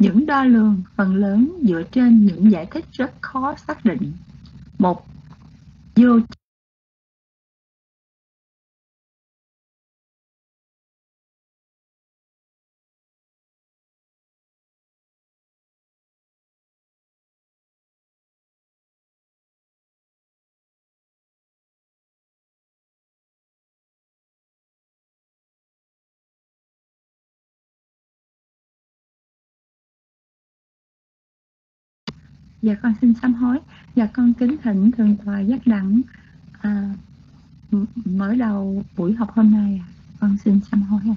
những đo lường phần lớn dựa trên những giải thích rất khó xác định. Một, vô Dạ con xin sám hối. Dạ con kính thỉnh Thượng tọa giác đẳng à, mở đầu buổi học hôm nay. Con xin sám hối. À.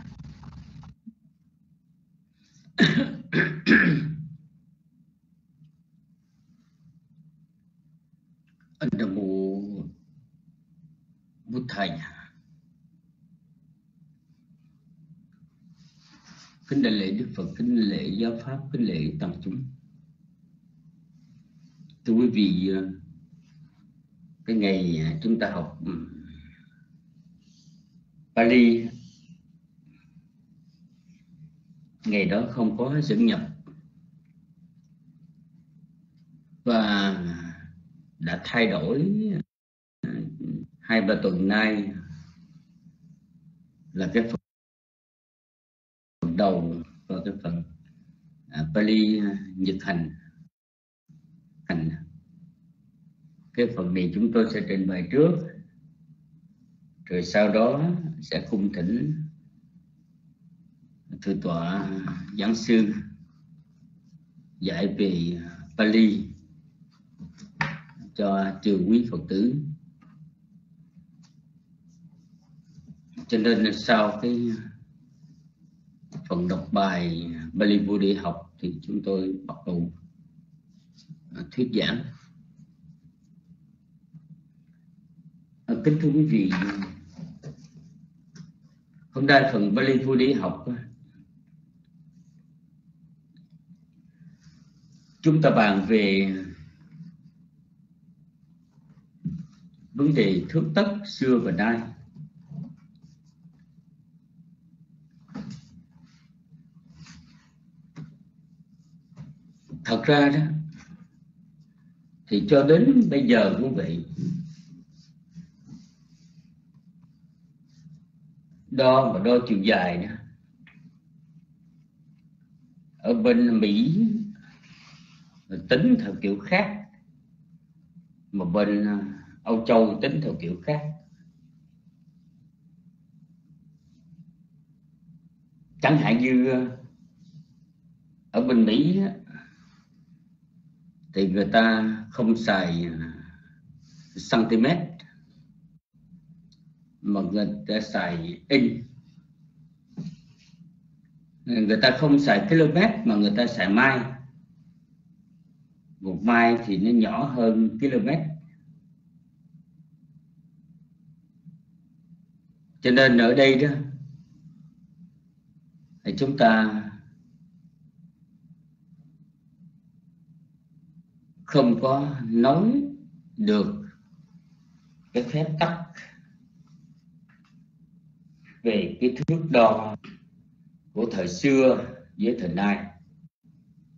đường bộ Bụt Thầy. Kính đại lễ Đức Phật, kính lễ giáo pháp, kính lễ tăng chúng thưa quý vị ờ, cái ngày ờ, chúng ta học Bali ngày đó không có dẫn nhập. Và đã thay đổi ờ, hai ba tuần nay là cái phần đầu và cái phần Bali Nhật Hành hành cái phần này chúng tôi sẽ trình bày trước. Rồi sau đó sẽ cung thỉnh thượng tọa giảng sư dạy về Pali cho trường quý Phật tử. Cho nên sau cái phần đọc bài Bali Budi học thì chúng tôi bắt đầu Ờ, thuyết giảng. À, kính thưa quý vị hôm nay phần Bali Phu đi học ờ, chúng ta bàn về vấn đề thước tất xưa và nay. Thật ra đó thì cho đến bây giờ quý vị đo mà đo chiều dài nữa ở bên Mỹ, tính theo kiểu khác. Mà bên ờ, Âu Châu tính theo kiểu khác. Chẳng hạn như ờ, ở bên Mỹ thì người ta không xài à, cm mà người ta xài in. Người ta không xài km mà người ta xài mai. Một mai thì nó nhỏ hơn km cho nên ở đây đó, thì chúng ta không có nói được cái phép tắc về cái thước đo của thời xưa với thời nay.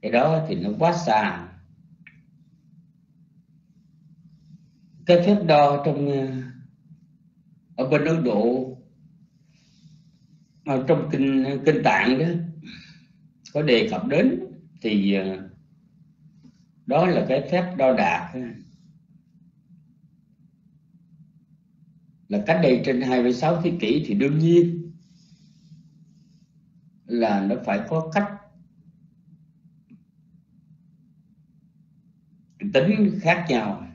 Cái đó thì nó quá xa. Cái phép đo trong ờ, ở bên Ấn Độ ở trong kinh kinh tạng đó, có đề cập đến thì ờ, đó là cái phép đo đạc là cách đây trên 26 thế kỷ thì đương nhiên là nó phải có cách tính khác nhau,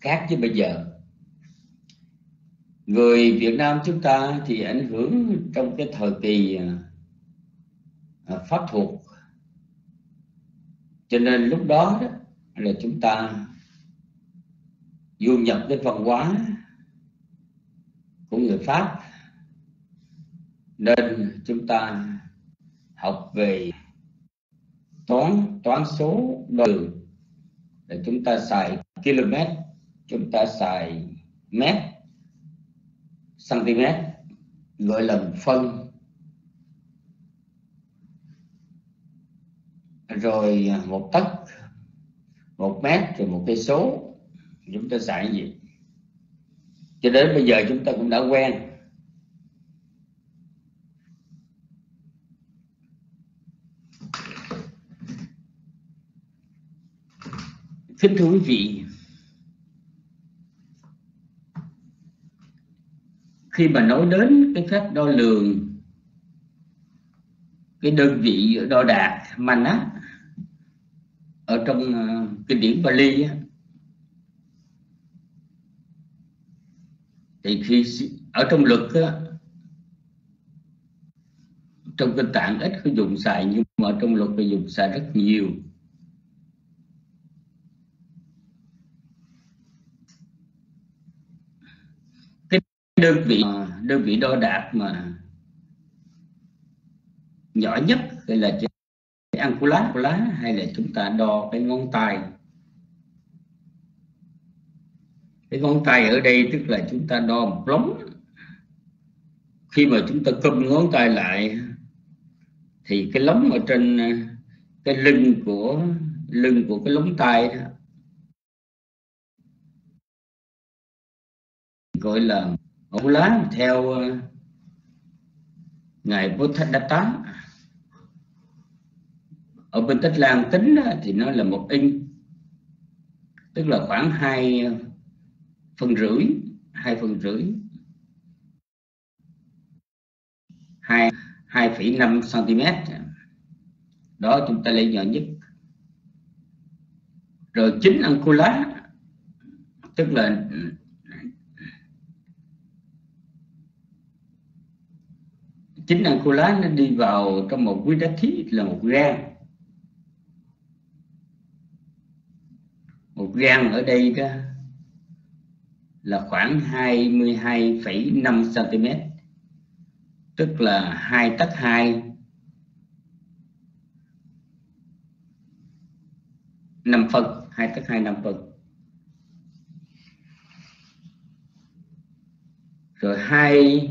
khác với bây giờ. Người Việt Nam chúng ta thì ảnh hưởng trong cái thời kỳ à, pháp thuộc cho nên lúc đó, đó là chúng ta du nhập cái văn hóa của người Pháp. Nên chúng ta học về toán toán số đo đường để chúng ta xài km chúng ta xài mét cm gọi là phân rồi à, một tấc, một mét rồi một cây số. Chúng ta xài gì? Cho đến bây giờ chúng ta cũng đã quen. Kính thưa quý vị, khi mà nói đến cái phép đo lường, cái đơn vị đo đạc mana ở trong ờ, kinh điển Bali á, thì khi ở trong luật á, trong kinh tạng ít có dùng xài nhưng mà trong luật thì dùng xài rất nhiều. Cái đơn vị ờ, đơn vị đo đạc mà nhỏ nhất là là cái angula lá hay là chúng ta đo cái ngón tay? Cái ngón tay ở đây tức là chúng ta đo một lóng. Khi mà chúng ta cụm ngón tay lại, thì cái lóng ở trên, cái lưng của lưng của cái lóng tay đó, gọi là ống lá theo ờ, ngài Buddhadatta ở bên Tích Lan tính thì nó là một inch tức là khoảng hai ờ, phần rưỡi, hai phần rưỡi. Hai hai phẩy năm cm đó, chúng ta lấy nhỏ nhất. Rồi chính angula tức là chính angula nó đi vào trong một quý đá thí, là một gan một gan ở đây đó là khoảng 22,5 cm tức là hai tấc hai. Năm phân hai tấc hai năm phân. Rồi hai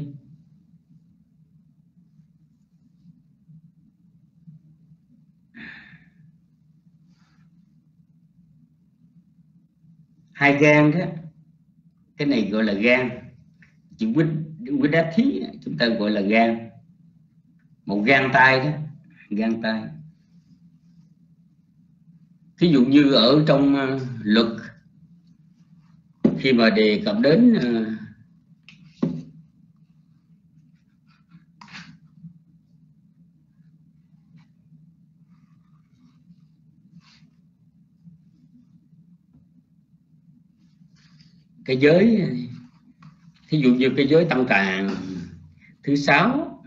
hai gan đó, cái này gọi là gan chữ quýt quýt đá thí, chúng ta gọi là gan một gan tay đó gan tay. Thí dụ như ở trong ờ, luật, khi mà đề cập đến ờ, uh, cái giới thí dụ như cái giới tăng tàng thứ sáu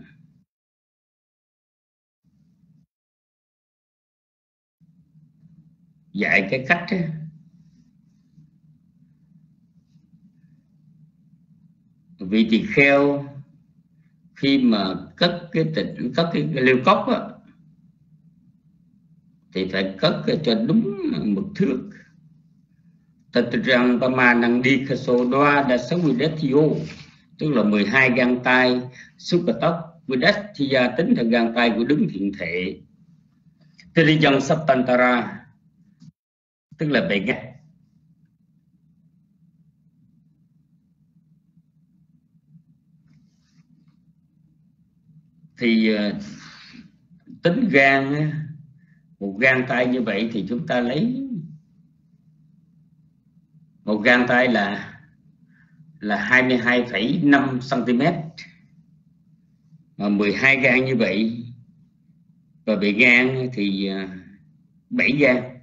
dạy cái cách ấy, vị tỳ kheo khi mà cất cái tịnh cất cái, cái liêu cốc á, thì phải cất cho đúng một thước. Tatrang Pamanang số Đoa Đa Sáu Vidathiyo tức là 12 gan tay Sukatok Vidathiya tính thành gan tay của đứng thiện thể. Trijan Saptantara tức là bề ngắt thì ờ, tính gan một gan tay như vậy thì chúng ta lấy một gang tay là là 22,5 cm mà 12 gan như vậy và bị gan thì à, 7 gan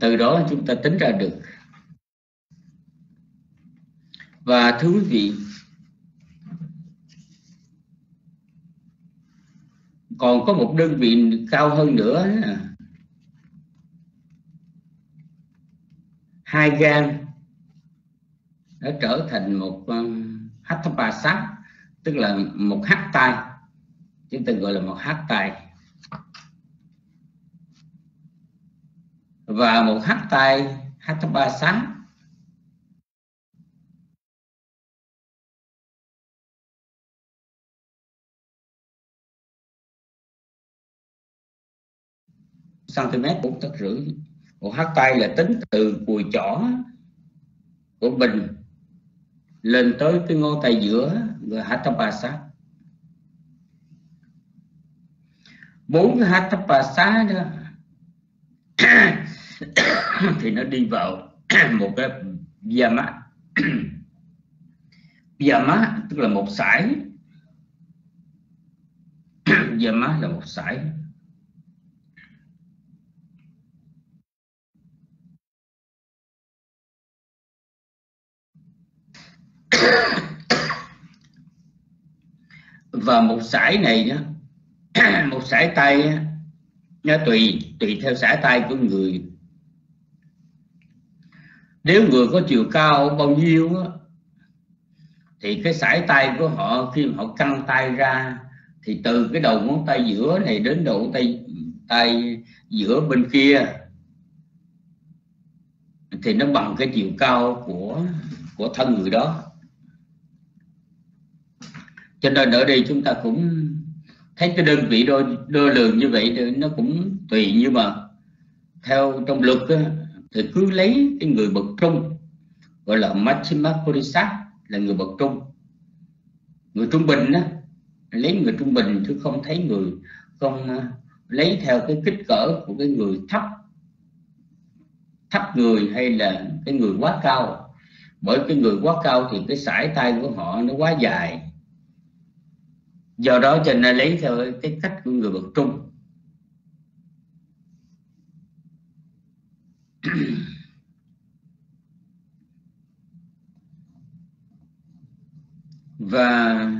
từ đó chúng ta tính ra được. Và thưa quý vị còn có một đơn vị cao hơn nữa à, hai gan nó trở thành một um, sát tức là một hát tay chúng ta gọi là một hát tay và một hát tay sát cm bốn tấc rưỡi một hát tay là tính từ cùi chỏ của bình lên tới cái ngón tay giữa người Hatapasa bốn cái Hatapasa đó thì nó đi vào một cái Yama Yama tức là một sải. Yama là một sải. và một sải này nhá một sải tay nhá tùy tùy theo sải tay của người. Nếu người có chiều cao bao nhiêu á, thì cái sải tay của họ khi họ căng tay ra thì từ cái đầu ngón tay giữa này đến đầu tay tay giữa bên kia thì nó bằng cái chiều cao của của thân người đó cho nên ở đây chúng ta cũng thấy cái đơn vị đo, đo lường như vậy nó cũng tùy nhưng mà theo trong luật đó, thì cứ lấy cái người bậc trung gọi là maxima Purisat là người bậc trung. Người trung bình đó, lấy người trung bình chứ không thấy người không à, lấy theo cái kích cỡ của cái người thấp thấp người hay là cái người quá cao. Bởi cái người quá cao thì cái sải tay của họ nó quá dài do đó cho nên lấy theo cái cách của người bậc trung. Và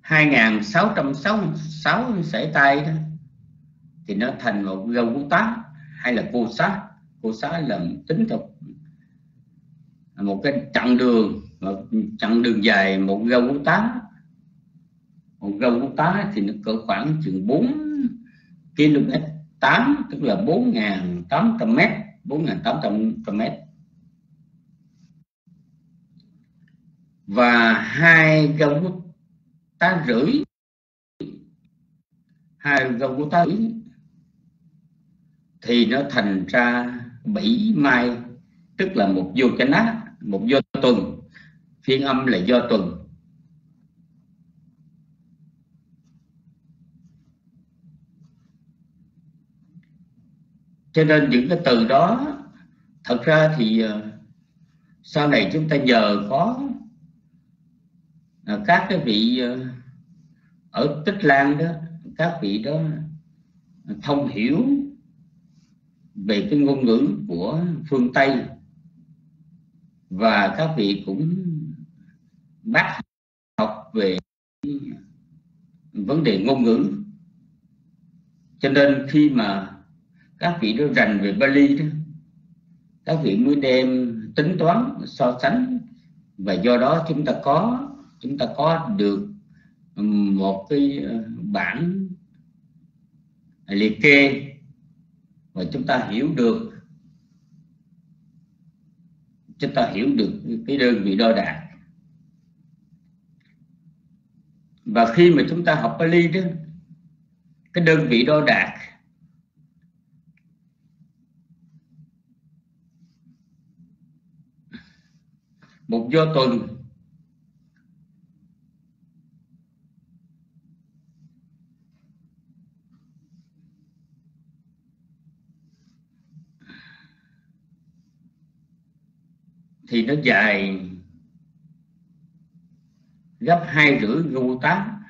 2666 sải tay đó, thì nó thành một gâu cú tá hay là cô xá. Cô xá là tính theo một cái chặng đường, một chặng đường dài, một gâu cú tá còn râu của tá thì nó cỡ khoảng chừng 4 km 8 tức là 4.800 mét 4.800 mét. Và hai gâu tá rưỡi, hai gâu tá rưỡi thì nó thành ra bảy mai, tức là một vô chánh á một vô tuần. Phiên âm là do tuần. Cho nên những cái từ đó, thật ra thì ờ, sau này chúng ta nhờ có ờ, các cái vị ờ, ở tích lan đó, các vị đó thông hiểu về cái ngôn ngữ của phương tây và các vị cũng bắt học về vấn đề ngôn ngữ. Cho nên khi mà các vị đó rành về Bali đó. Các vị mới đem tính toán, so sánh. Và do đó chúng ta có, chúng ta có được một cái ờ, bản liệt kê. Và chúng ta hiểu được, chúng ta hiểu được cái đơn vị đo đạc. Và khi mà chúng ta học Bali đó, cái đơn vị đo đạc một do tuần. Thì nó dài gấp hai rưỡi gu tá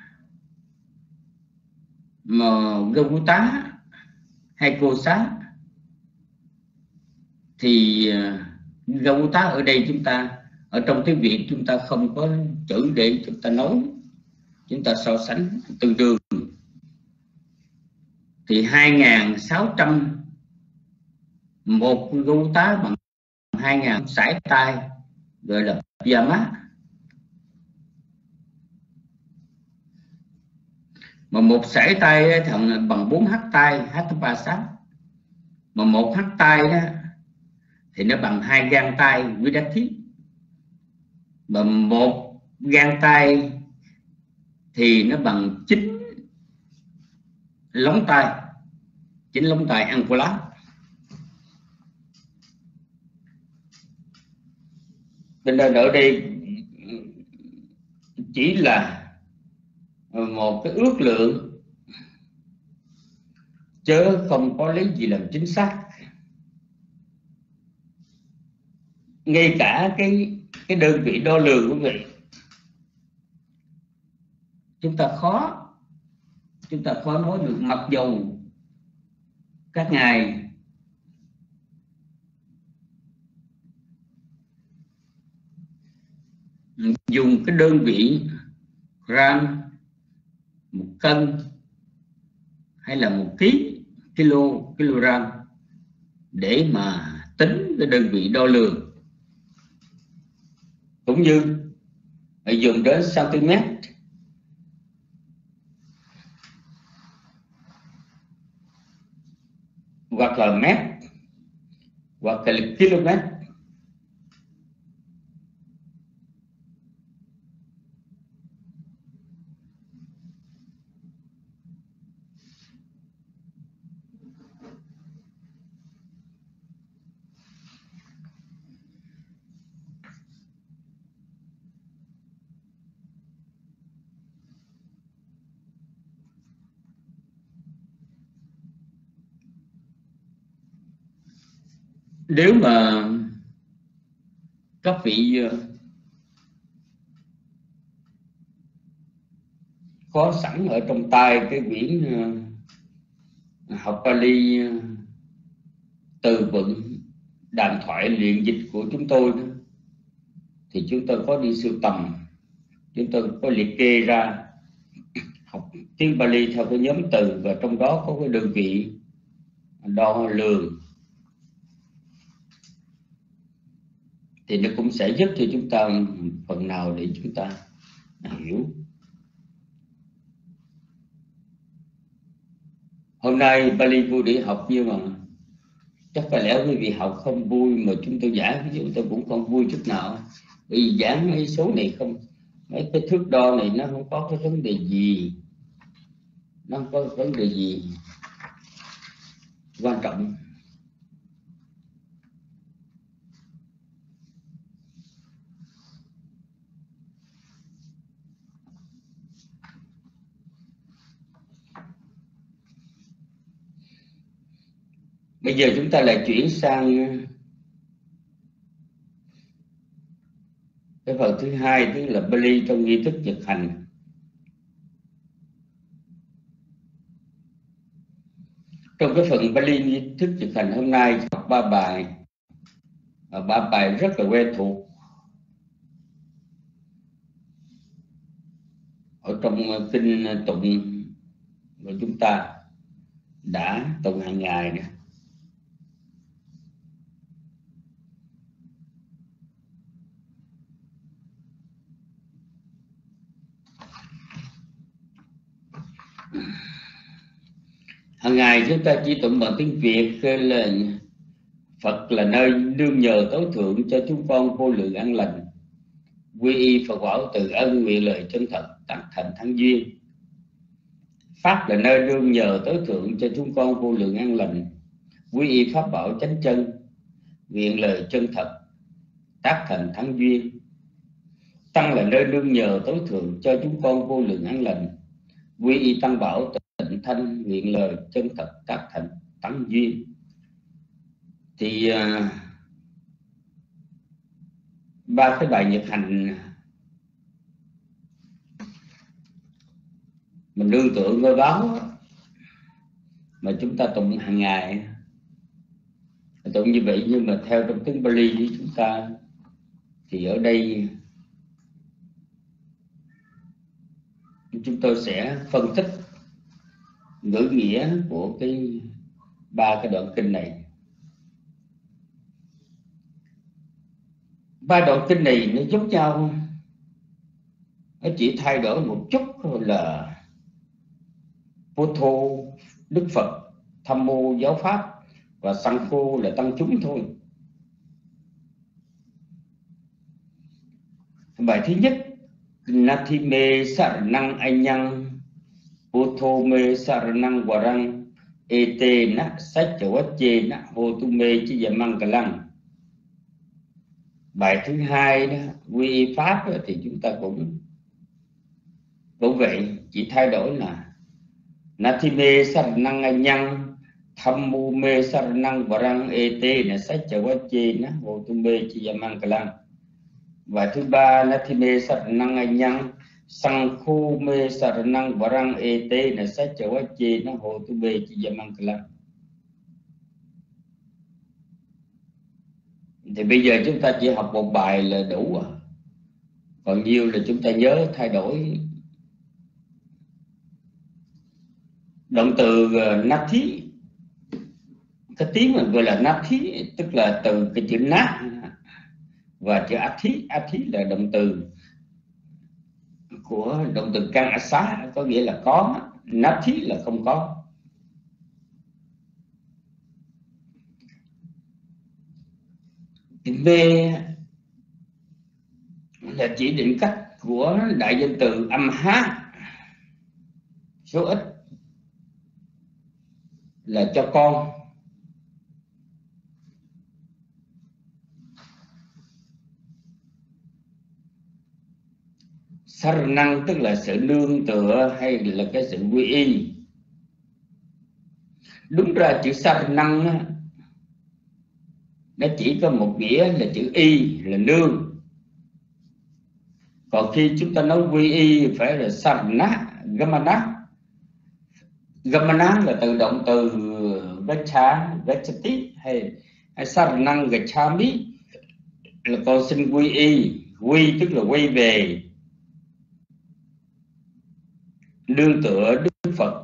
mà gu tá hay cô xá thì ờ, gu tá ở đây chúng ta ở trong tiếng Việt chúng ta không có chữ để chúng ta nói. Chúng ta so sánh tương đương thì 2.600 một gu tá bằng 2.000 sải tay, gọi là Yama mà một sải tay thằng, bằng 4 hắt tay hát ba sáu mà một hắt tay đó, thì nó bằng hai gan tay với đất thiết và một gan tay thì nó bằng chín lóng tay. Chín lóng tay ăn của lá. Đây ở đây chỉ là một cái ước lượng. Chứ không có lấy gì làm chính xác. Ngay cả cái cái đơn vị đo lường quý vị chúng ta khó, chúng ta khó nói được mặc dù các ngài dùng cái đơn vị gram một cân hay là một ký, kilo, kilogram để mà tính cái đơn vị đo lường cũng như dùng đến cm hoặc là mét. Hoặc là km nếu mà các vị ờ, có sẵn ở trong tay cái quyển ờ, học Pali ờ, từ vựng đàm thoại luyện dịch của chúng tôi thì chúng tôi có đi sưu tầm, chúng tôi có liệt kê ra học tiếng Bali theo cái nhóm từ và trong đó có cái đơn vị đo lường thì nó cũng sẽ giúp cho chúng ta phần nào để chúng ta hiểu. Hôm nay Bali vui để học nhưng mà. Chắc có lẽ quý vị học không vui mà chúng tôi giảng chúng tôi cũng không vui chút nào. Bởi vì giảng mấy số này không, mấy cái thước đo này nó không có cái vấn đề gì. Nó không có vấn đề gì quan trọng. Bây giờ chúng ta lại chuyển sang, cái phần thứ hai, tức là Bali trong nghi thức thực hành. Trong cái phần Bali nghi thức thực hành hôm nay, học ba bài. Và ba bài rất là quen thuộc. Ở trong kinh tụng của chúng ta đã tụng hàng ngày nữa hàng ngày chúng ta chỉ tụng bằng tiếng việt là phật là nơi nương nhờ tối thượng cho chúng con vô lượng an lành. Quy y phật bảo từ ân nguyện lời chân thật, tặng thành thắng duyên. Pháp là nơi nương nhờ tối thượng cho chúng con vô lượng an lành. Quy y pháp bảo chánh chân, nguyện lời chân thật, tác thành thắng duyên. Tăng là nơi nương nhờ tối thượng cho chúng con vô lượng an lành. Quy y tăng bảo tịnh thanh nguyện lời chân thật các thành tánh duyên. Thì uh, ba cái bài nhật hành mình đương tượng ngôi báo mà chúng ta tụng hàng ngày. Tụng như vậy nhưng mà theo trong tiếng Bali với chúng ta thì ở đây chúng tôi sẽ phân tích ngữ nghĩa của cái ba cái đoạn kinh này. Ba đoạn kinh này nó giống nhau. Nó chỉ thay đổi một chút là vô thô, Đức Phật Tham mô giáo pháp và sanh khô là tăng chúng thôi. Bài thứ nhất Nathime Saranang Anyang Uthome Saranang Warang ete na sachawache na hotume chi dạ lăng. Bài thứ hai đó quy pháp đó, thì chúng ta cũng cũng vậy chỉ thay đổi là nathime saranang nhân tham mu me saranang varang ete na sachawache na hotume chi dạ lăng. Và thứ ba nathime saranang nhân sang khu mê saranang varang ete na sachawache na hotume chi yamangalang thì bây giờ chúng ta chỉ học một bài là đủ à. Còn nhiều là chúng ta nhớ thay đổi. Động từ ờ, nát thí. Cái tiếng mà gọi là nát thí, tức là từ cái chữ nát. Và chữ áp thí áp thí là động từ của động từ căn xá có nghĩa là có nathi là không có. B là chỉ định cách của đại danh từ âm h số ít, là cho con. Năng tức là sự nương tựa hay là cái sự quy y. Đúng ra chữ năng nó chỉ có một nghĩa là chữ y, là nương. Còn khi chúng ta nói quy y phải là sarna gamana gamana là từ động từ vacha vachati hay hay saranang gachami là con xin quy y, quy tức là quay về nương tựa đức phật.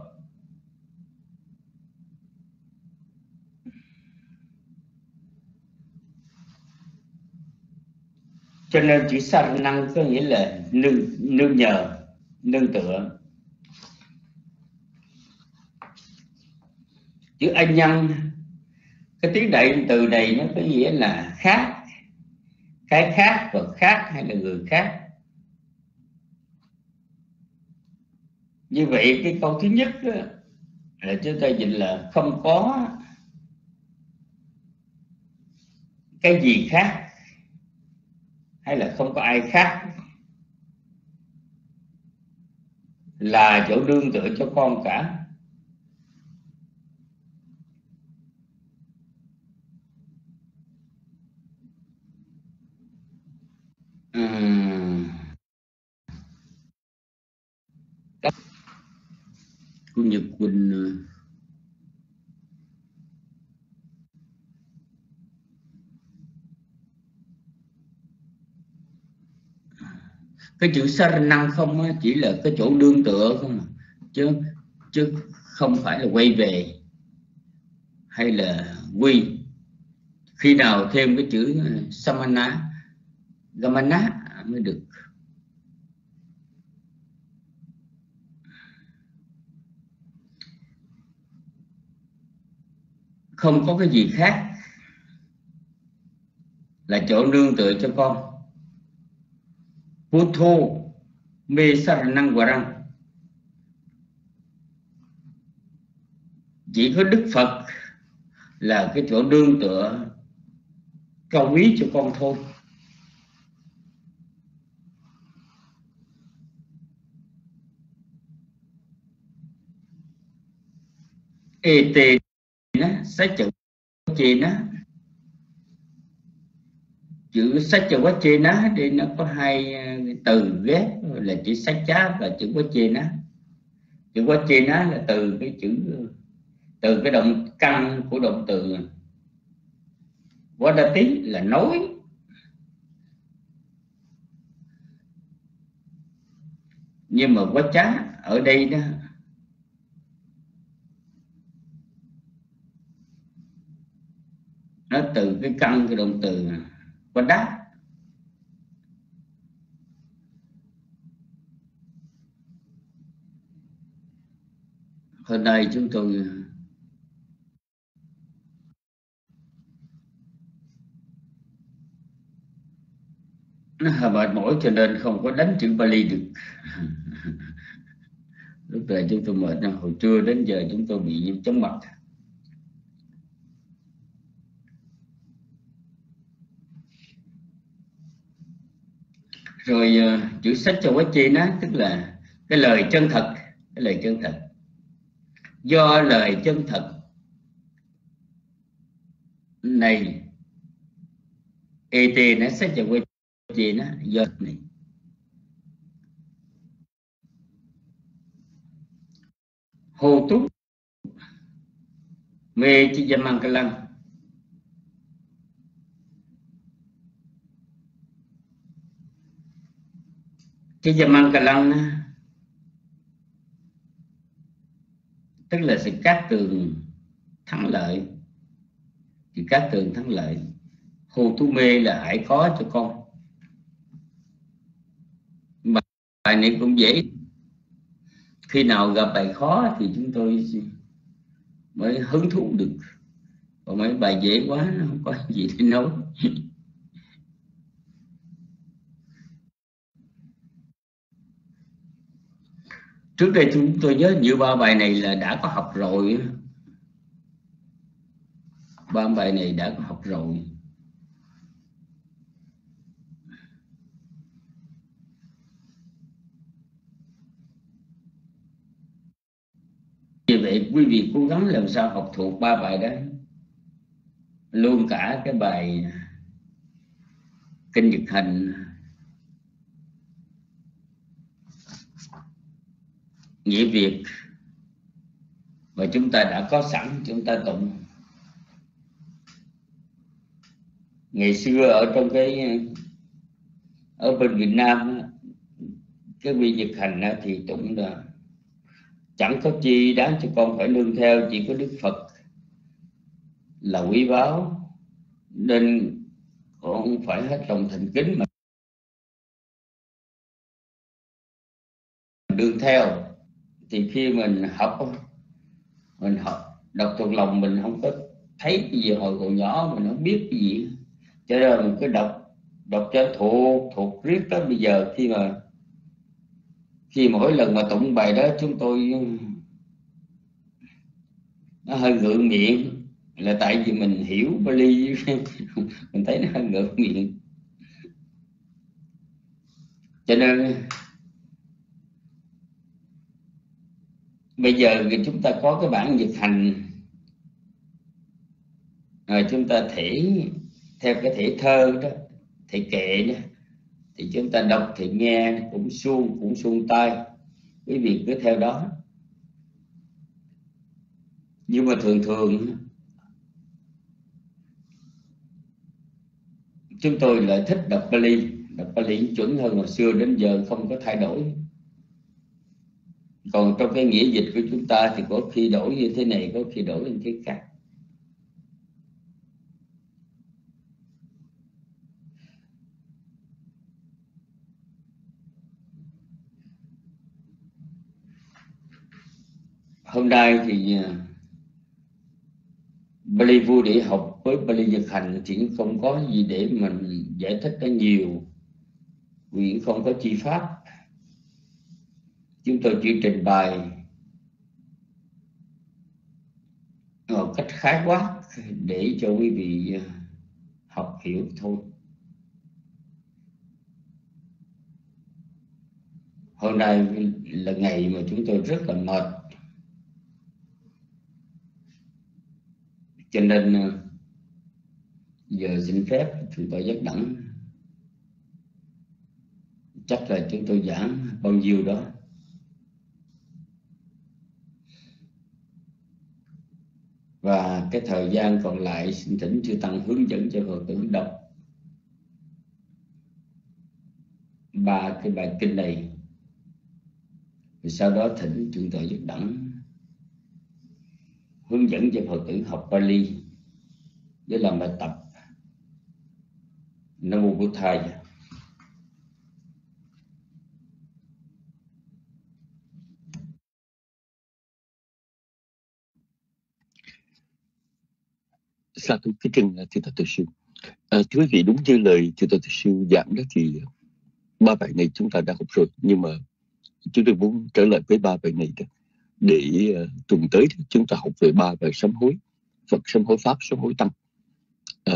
Cho nên chữ sanh năng có nghĩa là nương nương nhờ, nương tựa. Chữ anh nhân, cái tiếng đại từ này nó có nghĩa là khác, cái khác và khác hay là người khác. Như vậy cái câu thứ nhất đó, là chúng ta dịch là không có cái gì khác hay là không có ai khác là chỗ đương tựa cho con cả uhm. của Nhật Quỳnh cái chữ năng không chỉ là cái chỗ đương tựa không mà chứ chứ không phải là quay về hay là quy. Khi nào thêm cái chữ ờ, samana, gamana mới được. Không có cái gì khác là chỗ nương tựa cho con. Buddho mê năng varang chỉ có Đức Phật là cái chỗ đương tựa cao quý cho con thôi. Ê nó sẽ chữ chị nó chữ sách cho quá chê ná đi nó có hai ờ, từ ghép là chữ sách chá và chữ quá chê ná chữ quá chê ná là từ cái chữ, từ cái động căn của động từ. Quá đa tí là nói. Nhưng mà quá chá ở đây đó, nó từ cái căn cái động từ vẫn đáp. Hôm nay chúng tôi à, nó mệt mỏi cho nên không có đánh chữ Bali được. Lúc này chúng tôi mệt, hồi trưa đến giờ chúng tôi bị chóng mặt. Rồi uh, chữ sách cho quá chi á tức là cái lời chân thật cái lời chân thật. Do lời chân thật này et nó sách cho quá chi nó do này. Hồ túc mê chi mang cái lăng. Cái Jaman Cà tức là sự cát tường thắng lợi. Sự cát tường thắng lợi hồ thú mê là hãy có cho con. Bài này cũng dễ. Khi nào gặp bài khó thì chúng tôi mới hứng thú được. Còn mấy bài dễ quá, nó không có gì để nói. trước đây chúng tôi nhớ như ba bài này là đã có học rồi. Ba bài này đã có học rồi. Vì vậy, quý vị cố gắng làm sao học thuộc ba bài đó. Luôn cả cái bài kinh nhật hành nghĩa việc. Mà chúng ta đã có sẵn, chúng ta tụng. Ngày xưa ở trong cái, ở bên Việt Nam cái quy dịch hành thì tụng là chẳng có chi đáng cho con phải nương theo, chỉ có Đức Phật là quý báu. Nên con phải hết lòng thành kính mà đương theo thì khi mình học mình học, đọc thuộc lòng mình không có thấy cái gì hồi còn nhỏ, mình không biết cái gì. Cho nên mình cứ đọc đọc cho thuộc thuộc riết tới bây giờ khi mà khi mà mỗi lần mà tụng bài đó, chúng tôi, nó hơi ngượng miệng. Là tại vì mình hiểu Bali. Mình thấy nó hơi ngượng miệng. Cho nên bây giờ thì chúng ta có cái bản dịch hành. Rồi chúng ta thể theo cái thể thơ đó thể kệ đó, thì chúng ta đọc, thì nghe cũng suông cũng suông tay quý vị cứ theo đó. Nhưng mà thường thường, chúng tôi lại thích đọc Bali đọc Bali chuẩn hơn hồi xưa đến giờ không có thay đổi còn trong cái nghĩa dịch của chúng ta thì có khi đổi như thế này, có khi đổi như thế khác. Hôm nay thì à, Bali vui để học với Bali thực Hành thì không có gì để mình giải thích ra nhiều, vì không có chi pháp chúng tôi chỉ trình bày một cách khái quát để cho quý vị à, học hiểu thôi. Hôm nay là ngày mà chúng tôi rất là mệt. Cho nên à, giờ xin phép chúng tôi giấc đẳng, chắc là chúng tôi giảng bao nhiêu đó. Và cái thời gian còn lại xin thỉnh chư tăng hướng dẫn cho phật tử đọc ba cái bài kinh này. Rồi sau đó thỉnh chúng tôi giúp đẳng hướng dẫn cho phật tử học Pali. Để làm bài tập Nam mô Thầy. Sa thú cái chân thưa Thầy Tự Sư. À, thưa quý vị, đúng như lời thưa Thầy Tự Sư giảng đó thì ba bài này chúng ta đã học rồi. Nhưng mà chúng tôi muốn trở lại với ba bài này đó để uh, tuần tới chúng ta học về ba bài sám hối Phật sám hối pháp sám hối tăng À,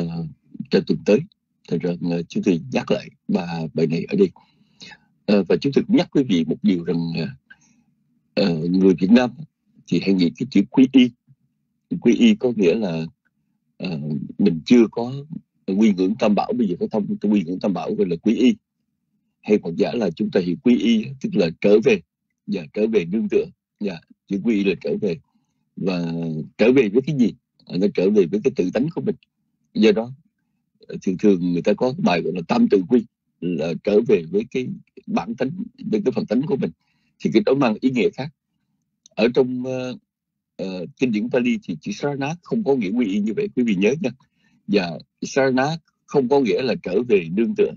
cho tuần tới Thật ra uh, à, chúng tôi nhắc lại ba bài này ở đây À, và chúng tôi cũng nhắc quý vị một điều rằng uh, người Việt Nam thì hay nghĩ cái chữ quy y quy y có nghĩa là uh, mình chưa có quy ngưỡng tam bảo. Bây giờ có thông quy ngưỡng tam bảo gọi là quy y. Hay còn giả là chúng ta hiểu quy y tức là trở về. Và trở về nương tựa. Và chữ quy y là trở về. Và trở về với cái gì? À, nó trở về với cái tự tánh của mình. Do đó thường thường người ta có bài gọi là tam tự quy là trở về với cái bản tánh với cái phần tánh của mình. Thì cái đó mang ý nghĩa khác. Ở trong uh, uh, kinh điển Pali thì chữ sarana không có nghĩa quy y như vậy quý vị nhớ nha. Và sarana không có nghĩa là trở về nương tựa.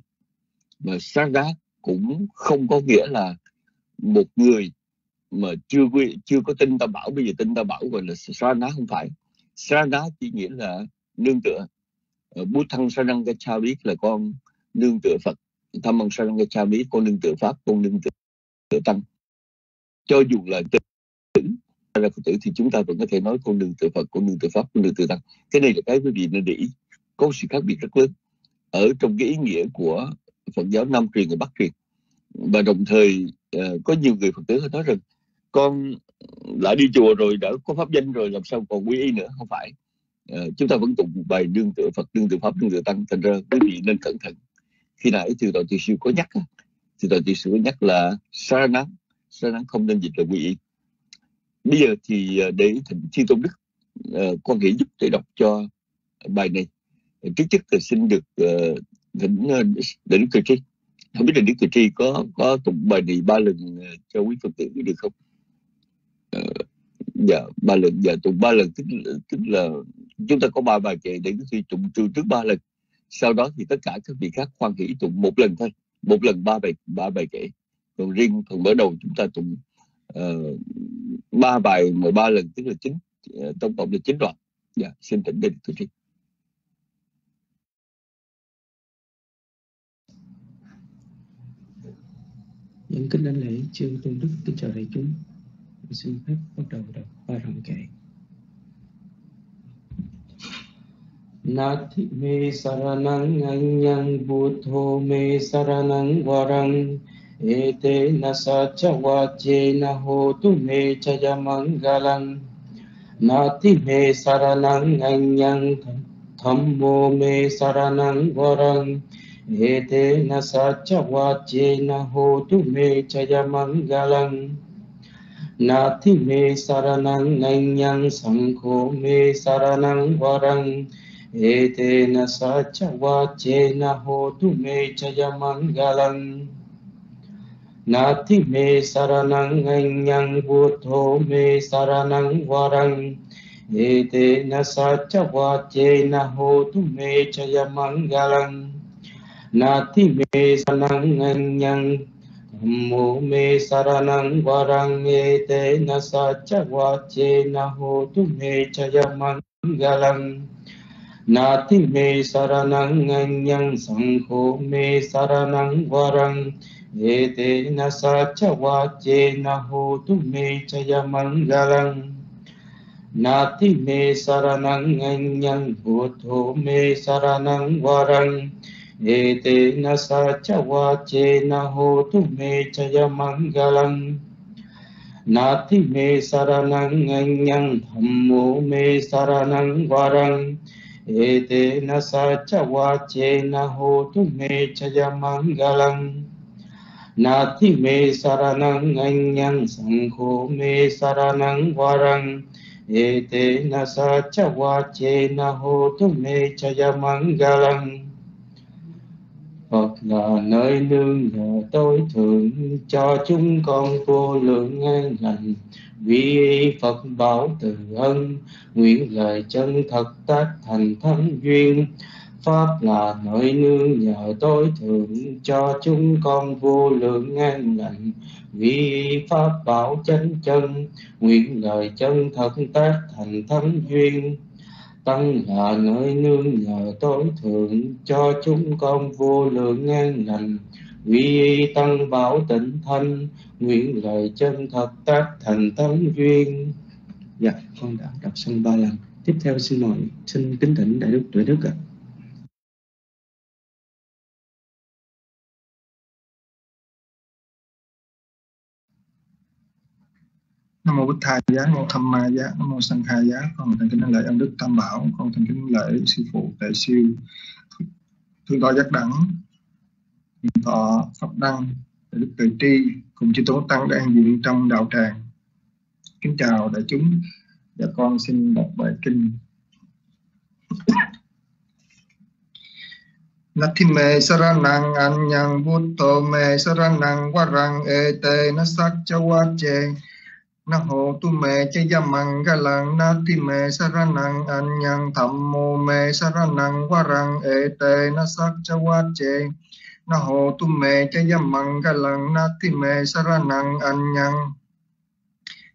Và sarana cũng không có nghĩa là một người mà chưa quy chưa có tin ta bảo. Bây giờ tin ta bảo gọi là sarana không phải. Sarana chỉ nghĩa là nương tựa. Ờ, Bút thăng sarang cha biết là con nương tựa phật. Tham măng sarang cha biết con nương tựa pháp con nương tựa, tựa tăng. Cho dù là tử là phật tử thì chúng ta vẫn có thể nói con đường tự Phật, con đường tự Pháp, con đường tự Tăng. Cái này là cái quý vị nên để ý. Có sự khác biệt rất lớn ở trong cái ý nghĩa của Phật giáo Nam truyền và Bắc truyền. Và đồng thời uh, có nhiều người Phật tử nói rằng con đã đi chùa rồi, đã có pháp danh rồi, làm sao còn quy y nữa? Không phải. Uh, chúng ta vẫn tụng một bài đương tự Phật, đương tự Pháp, đương tự Tăng. Thành ra quý vị nên cẩn thận. Khi nãy từ tội sư có nhắc, thì từ sư có nhắc là sa nắng, sa nắng không nên dịch là quy y bây giờ thì ờ, để thịnh thiên tôn đức ờ, uh, quan nghĩa giúp tôi đọc cho bài này. Trước nhất là xin được ờ, uh, thỉnh uh, cử tri. Không biết là đức cử tri có có tụng bài này ba lần cho quý phật tử được không? Uh, dạ ba lần dạ tụng ba lần tức tức là chúng ta có ba bài kệ để quý tụng trừ trước ba lần. Sau đó thì tất cả các vị khác khoan hỷ tụng một lần thôi. Một lần ba bài ba bài kệ. Còn riêng phần mở đầu chúng ta tụng uh, ba bài 13 lần tức là chín uh, tổng cộng là chín đoạn. Dạ xin tỉnh đến thưa chị. Những kính đảnh lễ chư tôn đức kính chào đại chúng. Xin phép bắt đầu đọc ba đoạn kệ. Nati me saranang anyang buddho me saranang varang एतेन सच वाच्येन होतु मे च यमङ्गलम् नाति मे शरणं अन्यं धम्मो मे शरणं वरम् एतेन सच वाच्येन होतु मे च यमङ्गलम् नाति मे शरणं अन्यं सङ्घो मे शरणं वरम् एतेन सच वाच्येन होतु मे च यमङ्गलम् Nati me saranang anyang buddho me saranang varang Ete na sacha vache na hotu me chaya mangalang Nati me saranang anyang Dhammo me saranang varang Ete na sacha vache na hotu me chaya mangalang Nati me saranang anyang Sangho me saranang varang एतेन सच वाच्येन होतु मे च यमङ्गलम् नाति मे शरणं अन्यं बुद्धो मे शरणं वरम् एतेन सच वाच्येन होतु मे च यमङ्गलम् नाति मे शरणं अन्यं धम्मो मे शरणं वरम् एतेन सच वाच्येन होतु मे च यमङ्गलम् Nati me saranang, anyang sangho me saranang varang Ete na sacha vache na hotu me chaya mangalang. Phật là nơi nương nhờ tối thượng cho chúng con vô lượng an lành. Vì Phật bảo từ ân, nguyện lời chân thật tác thành thánh duyên. Pháp là nơi nương nhờ tối thượng cho chúng con vô lượng an lành. Vì Pháp bảo chánh chân, nguyện lời chân thật tác thành thánh duyên. Tăng là nơi nương nhờ tối thượng cho chúng con vô lượng an lành. Vì tăng bảo tịnh thanh, nguyện lời chân thật tác thành thánh duyên. Dạ con đã đọc xong ba lần. Tiếp theo xin mời xin kính thỉnh đại đức tuệ đức ạ. Nam mô bích thầy giá nam mô tham ma giá nam mô sanh khai giá con thành kính lễ ân đức tam bảo con thành kính lễ sư phụ tệ siêu. Thương thọ giác đẳng. Thương thọ pháp đăng đức tự tri, cùng chư tổ tăng đang diện trong đạo tràng. Kính chào đại chúng. Và con xin đọc bài kinh. Nathime saranang anyang buddho me saranang warang ete nasak chawache na hộ tu mê cha yamang galang na ti mê saranang anyang thammo mê saranang warang ete na sak chawache na hộ tu mê cha yamang galang na ti mê saranang anyang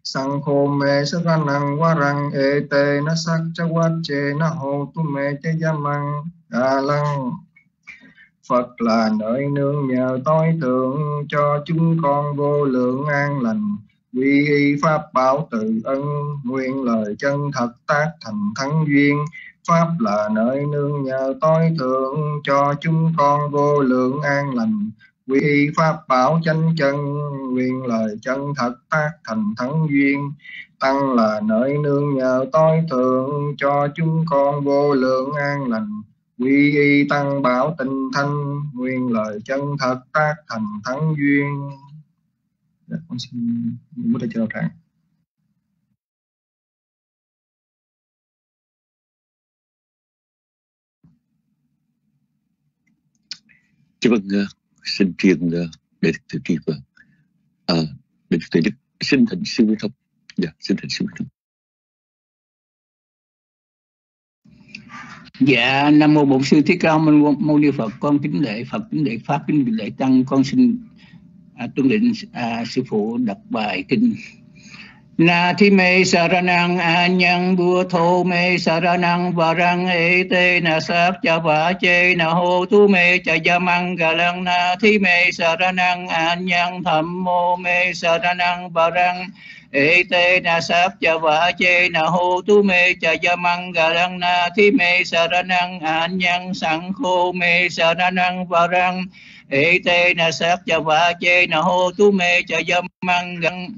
sang khô mê saranang warang ete na sak chawache na hộ tu mê cha yamang galang Phật là nơi nương nhờ tối thượng, cho chúng con vô lượng an lành quy y pháp bảo từ ân, nguyện lời chân thật tác thành thắng duyên. Pháp là nơi nương nhờ tối thượng, cho chúng con vô lượng an lành. Quy y pháp bảo chánh chân, nguyện lời chân thật tác thành thắng duyên. Tăng là nơi nương nhờ tối thượng, cho chúng con vô lượng an lành. Quy y tăng bảo tình thanh, nguyện lời chân thật tác thành thắng duyên dạ, con xin bố thầy chào trạng Dạ vâng, xin truyền để thực tri và uh, để thực đức xin thành sư thông. Dạ, xin thành sư thông. Dạ, Nam Mô Bổn Sư Thích Ca Mâu Ni Phật, con kính lễ Phật, kính lễ Pháp, kính lễ Tăng, con xin à, tuân lệnh à, Sư Phụ đọc bài kinh. Na thi mê saranang anyang bua thô mê saranang varang e te na sap cha va che na ho tu mê cha yamang galang na thi mê saranang anyang tham mô mê saranang varang ê tê na sát cha vả chê na hô tu mê cha gia măng gà lăng na thi mê sa ra năng an nhân sẵn khô ê tê na sát cha va chê na hô tu mê cha dâm măng găng.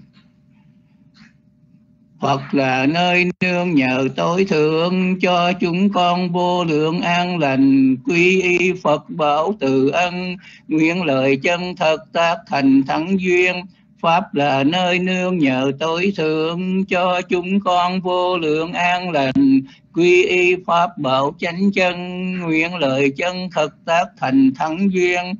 Phật là nơi nương nhờ tối thượng, cho chúng con vô lượng an lành. Quy y Phật bảo từ ân, nguyện lời chân thật tác thành thắng duyên. Pháp là nơi nương nhờ tối thượng, cho chúng con vô lượng an lành. Quy y Pháp bảo chánh chân, nguyện lời chân thật tác thành thắng duyên.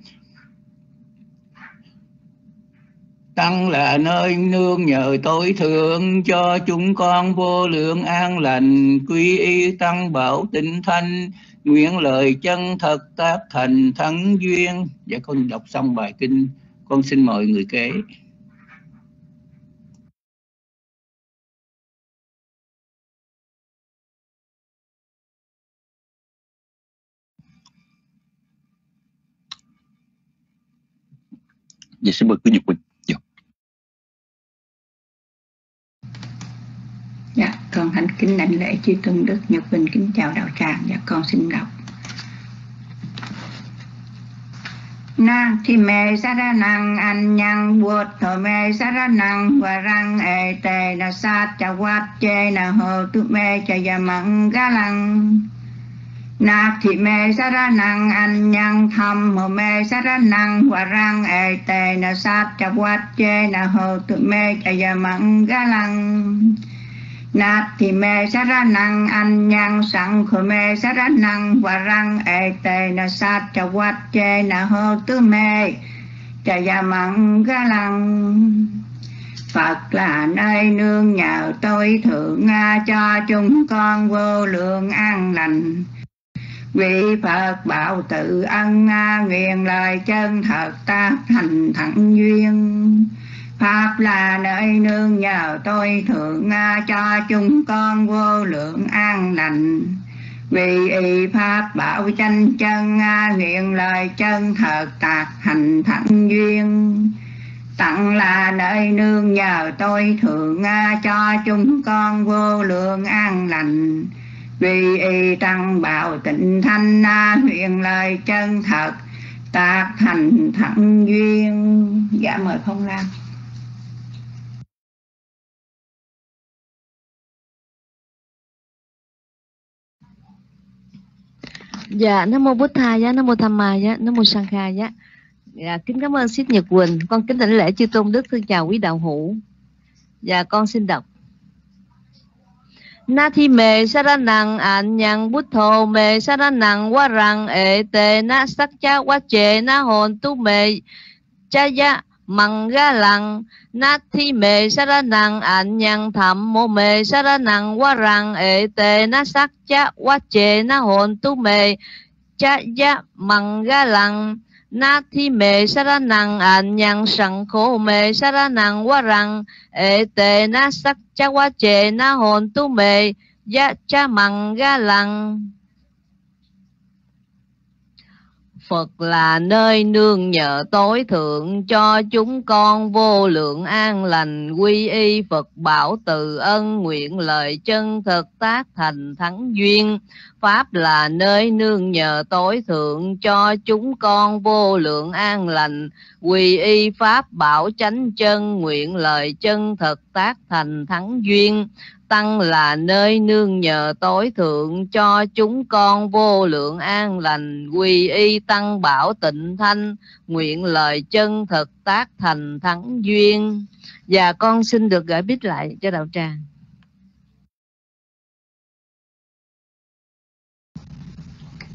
Tăng là nơi nương nhờ tối thượng, cho chúng con vô lượng an lành. Quy y tăng bảo tịnh thanh, nguyện lời chân thật tác thành thắng duyên. Dạ con đọc xong bài kinh, con xin mời người kế. Dạ xin mời quý vị Quỳnh. Dạ. Con thành kính đảnh lễ chư tôn đức Nhật Bình kính chào đạo tràng và dạ, con xin đọc. Na thì mẹ sa ra năng an nhang buốt thở mẹ sa ra năng và răng ê tề na sát cha quát chê na hồ tu mẹ cha ya mặn ga lăng Na thị mê sa ra năng anh nhân thầm hồ mê sa ra năng và răng ê tề na sát cha quát chê na hồ tu mê cha ya mặn ga lăng Na thị mê sa ra năng, anh nhang sẵn khổ mê sa ra năng. Và răng ê tê na sát cha quát chê na hồ tu mê. Cha ya mặn ga lăng. Phật là nơi nương nhờ tôi thượng cho chúng con vô lượng an lành. Vị Phật bảo tự ân nguyện lời chân thật ta thành thẳng duyên. Pháp là nơi nương nhờ tôi thượng cho chúng con vô lượng an lành. Vì y pháp bảo tranh chân nguyện lời chân thật tạc thành thẳng duyên. Tặng là nơi nương nhờ tôi thượng cho chúng con vô lượng an lành. Vì y tăng bảo tịnh thanh nguyện lời chân thật tạc thành thẳng duyên. Dạ mời phong lan. Dạ, Nam Mô Bút tha dạ, Nam Mô Tham Ma, dạ, Nam Mô Sang Kha, dạ. dạ. Kính cảm ơn Sít Nhật Quỳnh. Con kính thỉnh lễ chư tôn đức thân chào quý đạo hữu. Dạ, con xin đọc. Na thi mê sa ra nặng à an nhang bút thô mê sa ra nặng quá rằng ệ te na sắc cha quá chê na hồn tu mê cha ya Manggalang Nati me saranang anyang tham mô me saranang warang e te na sắc cha wa che na hồn tu me cha ya ảnh Nati me saranang anyang sang ra me saranang warang e te na sắc cha wa che na hồn tu me ya cha Manggalang Phật là nơi nương nhờ tối thượng, cho chúng con vô lượng an lành, quy y Phật bảo từ ân, nguyện lời chân thực, tác thành thắng duyên. Pháp là nơi nương nhờ tối thượng, cho chúng con vô lượng an lành, quy y Pháp bảo chánh chân, nguyện lời chân thực, tác thành thắng duyên. Tăng là nơi nương nhờ tối thượng cho chúng con vô lượng an lành, quy y tăng bảo tịnh thanh, nguyện lời chân thực tác thành thắng duyên và con xin được gửi biết lại cho đạo tràng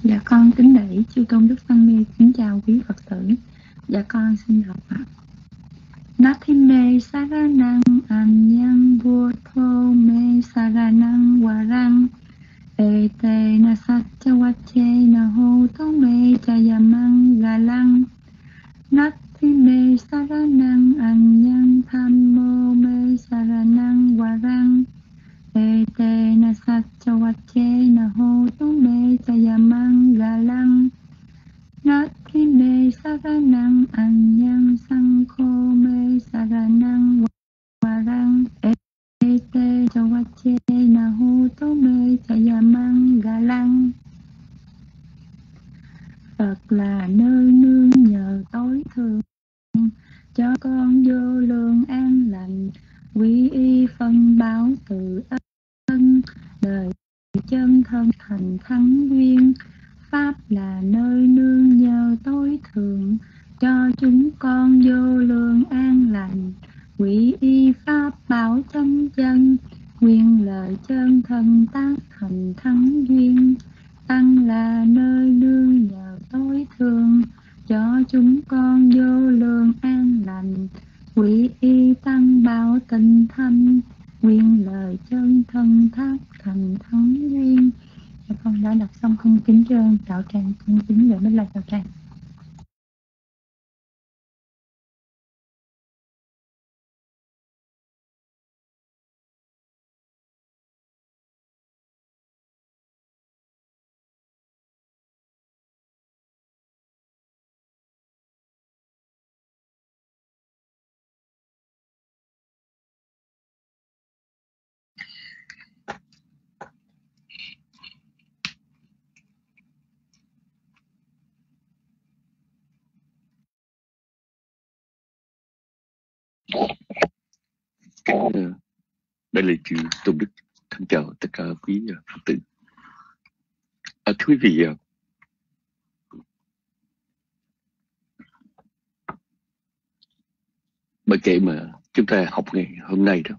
Dạ con kính đẩy chư tôn đức tăng ni, kính chào quý Phật tử. Dạ con xin đọc ạ. Nathime saranang amyam buddho me saranang warang. Ete na satcha vache na ho to me chayamang galang. Nathime saranang, anyang thammo me saranang warang. Ete na satcha vache na ho to me chayamang galang. Nati me saranang, anyang sangkho me saranang warang ete chawache na hu to me chayamang galang Phật là nơi nương nhờ tối thượng cho con vô lượng an lành quy y phân báo từ ân đời chân thân thành thắng duyên Pháp là nơi nương nhờ tối thượng cho chúng con vô lượng an lành quỷ y pháp bảo chân chân nguyên lời chân thân tác thành thắng duyên tăng là nơi nương nhờ tối thượng cho chúng con vô lượng an lành quỷ y tăng bảo tình thanh nguyên lời chân thân tác thành thắng duyên Dạ con đã đọc xong không kính trơn đạo tràng không kính gửi bên lại đạo tràng Kính đây là chữ Tôn Đức thân chào tất cả quý à, Phật tử. À, thưa quý vị, bài bởi kệ mà chúng ta học ngày hôm nay đó,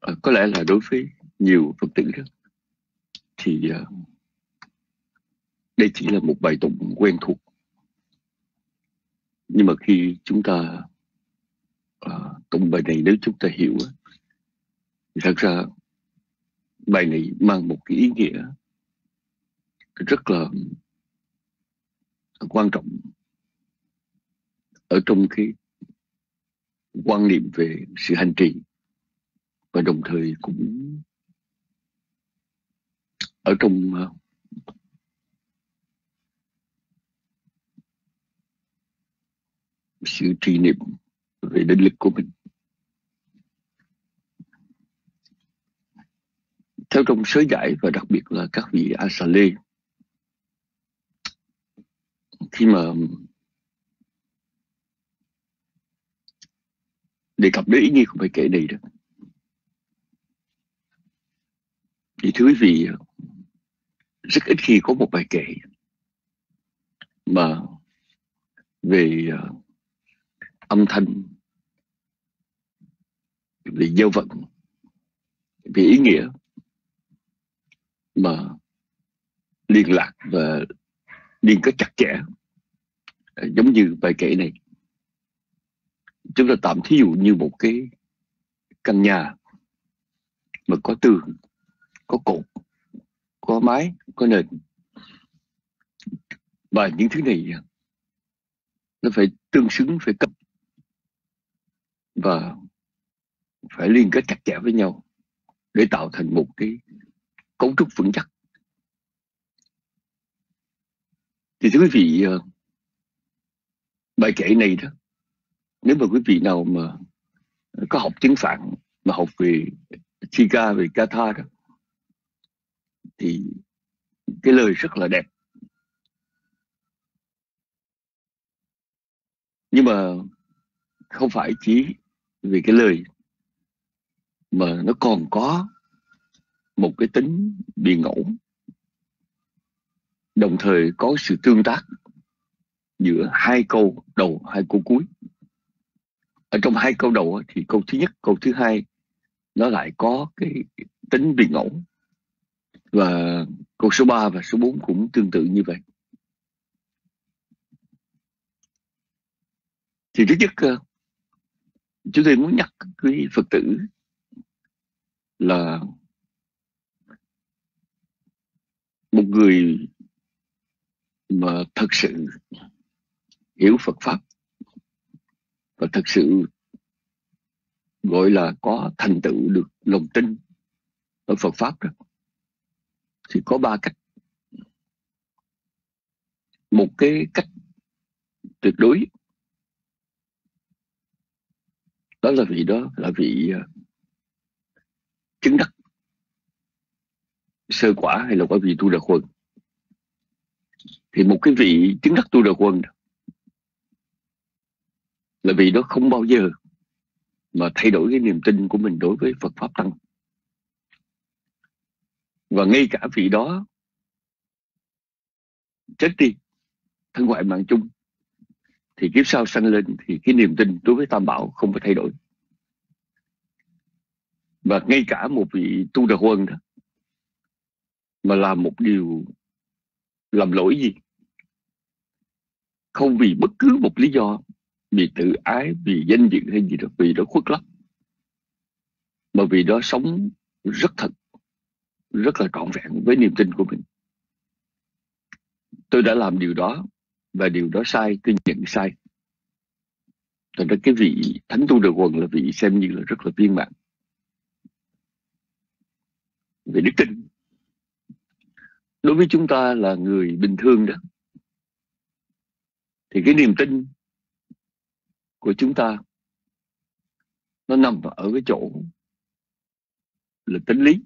à, có lẽ là đối với nhiều Phật tử đó, thì à, đây chỉ là một bài tụng quen thuộc. Nhưng mà khi chúng ta à, tụng bài này nếu chúng ta hiểu thì thật ra bài này mang một cái ý nghĩa rất là quan trọng ở trong cái quan niệm về sự hành trì và đồng thời cũng ở trong ờ, sự trì niệm về định lực của mình. Theo trong sớ giải và đặc biệt là các vị Asale khi mà đề cập đến ý nghĩa của bài kể này đó thì thưa quý vị rất ít khi có một bài kể mà về uh, âm thanh về giao vận về ý nghĩa mà liên lạc và liên kết chặt chẽ, giống như bài kể này. Chúng ta tạm thí dụ như một cái căn nhà mà có tường, có cột, có mái, có nền. Và những thứ này nó phải tương xứng, phải cấp và phải liên kết chặt chẽ với nhau để tạo thành một cái cấu trúc vững chắc. Thì thưa quý vị ờ, bài kể này đó, nếu mà quý vị nào mà có học tiếng phạn, mà học về Chika về Katha đó, thì cái lời rất là đẹp. Nhưng mà không phải chỉ vì cái lời mà nó còn có một cái tính bị ngẫu. Đồng thời có sự tương tác giữa hai câu đầu, hai câu cuối. Ở trong hai câu đầu thì câu thứ nhất, câu thứ hai, nó lại có cái tính bị ngẫu. Và câu số 3 và số 4 cũng tương tự như vậy. Thì thứ nhất ờ, chúng tôi muốn nhắc quý phật tử là một người mà thật sự hiểu Phật pháp và thật sự gọi là có thành tựu được lòng tin ở Phật pháp đó, thì có ba cách. Một cái cách tuyệt đối, đó là vị đó, là vị ờ, chứng đắc sơ quả hay là quả vị tu đà quân, thì một cái vị chứng đắc tu đà quân là vì đó không bao giờ mà thay đổi cái niềm tin của mình đối với Phật pháp tăng. Và ngay cả vị đó chết đi thân ngoại mạng chung thì kiếp sau sanh lên thì cái niềm tin đối với tam bảo không phải thay đổi. Và ngay cả một vị tu đà quân đó mà làm một điều, làm lỗi gì? Không vì bất cứ một lý do, vì tự ái, vì danh dự hay gì đó, vì đó khuất lắm mà vì đó sống rất thật, rất là trọn vẹn với niềm tin của mình. Tôi đã làm điều đó, và điều đó sai, tôi nhận sai. Thành ra cái vị thánh tu được quần là vị xem như là rất là viên mãn. Về đức tin đối với chúng ta là người bình thường đó. Thì cái niềm tin của chúng ta nó nằm ở cái chỗ là tính lý.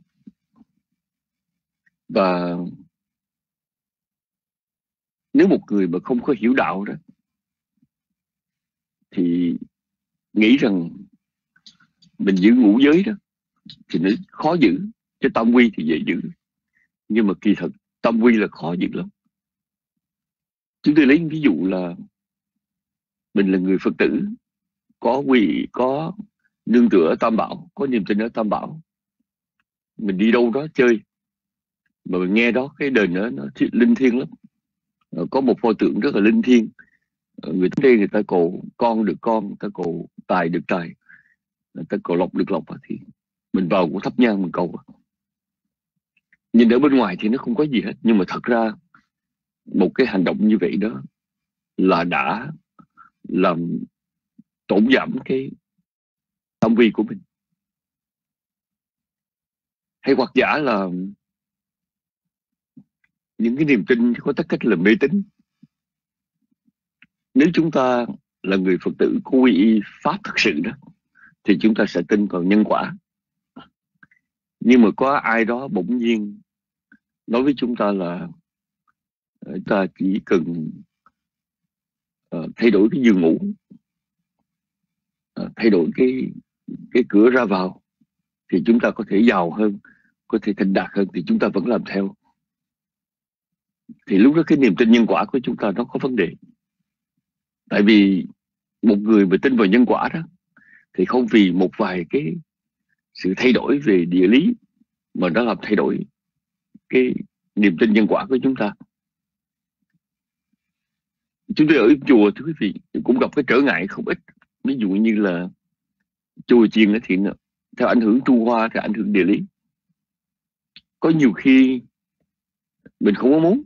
Và nếu một người mà không có hiểu đạo đó, thì nghĩ rằng mình giữ ngũ giới đó thì nó khó giữ chứ tam quy thì dễ giữ. Nhưng mà kỳ thật tam quy là khó dữ lắm. Chúng tôi lấy ví dụ là mình là người phật tử, có quy có nương tựa ở tam bảo, có niềm tin ở tam bảo. Mình đi đâu đó chơi, mà mình nghe đó, cái đền đó, nó linh thiêng lắm. Ờ, có một pho tượng rất là linh thiêng. Ờ, người người đây người ta cầu con được con, người ta cầu tài được tài. Người ta cầu lộc được lộc thì mình vào cũng thắp nhang, mình cầu nhìn ở bên ngoài thì nó không có gì hết. Nhưng mà thật ra, một cái hành động như vậy đó là đã làm tổn giảm cái tâm vi của mình. Hay hoặc giả là những cái niềm tin có tất cách là mê tín. Nếu chúng ta là người phật tử quy y pháp thật sự đó, thì chúng ta sẽ tin vào nhân quả nhưng mà có ai đó bỗng nhiên nói với chúng ta là ờ, ta chỉ cần uh, thay đổi cái giường ngủ uh, thay đổi cái cái cửa ra vào thì chúng ta có thể giàu hơn có thể thành đạt hơn thì chúng ta vẫn làm theo. Thì lúc đó cái niềm tin nhân quả của chúng ta nó có vấn đề. Tại vì một người mà tin vào nhân quả đó thì không vì một vài cái sự thay đổi về địa lý mà nó làm thay đổi cái niềm tin nhân quả của chúng ta. Chúng tôi ở chùa thưa quý vị cũng gặp cái trở ngại không ít. Ví dụ như là chùa chiền thì theo ảnh hưởng Trung Hoa theo ảnh hưởng địa lý. Có nhiều khi mình không có muốn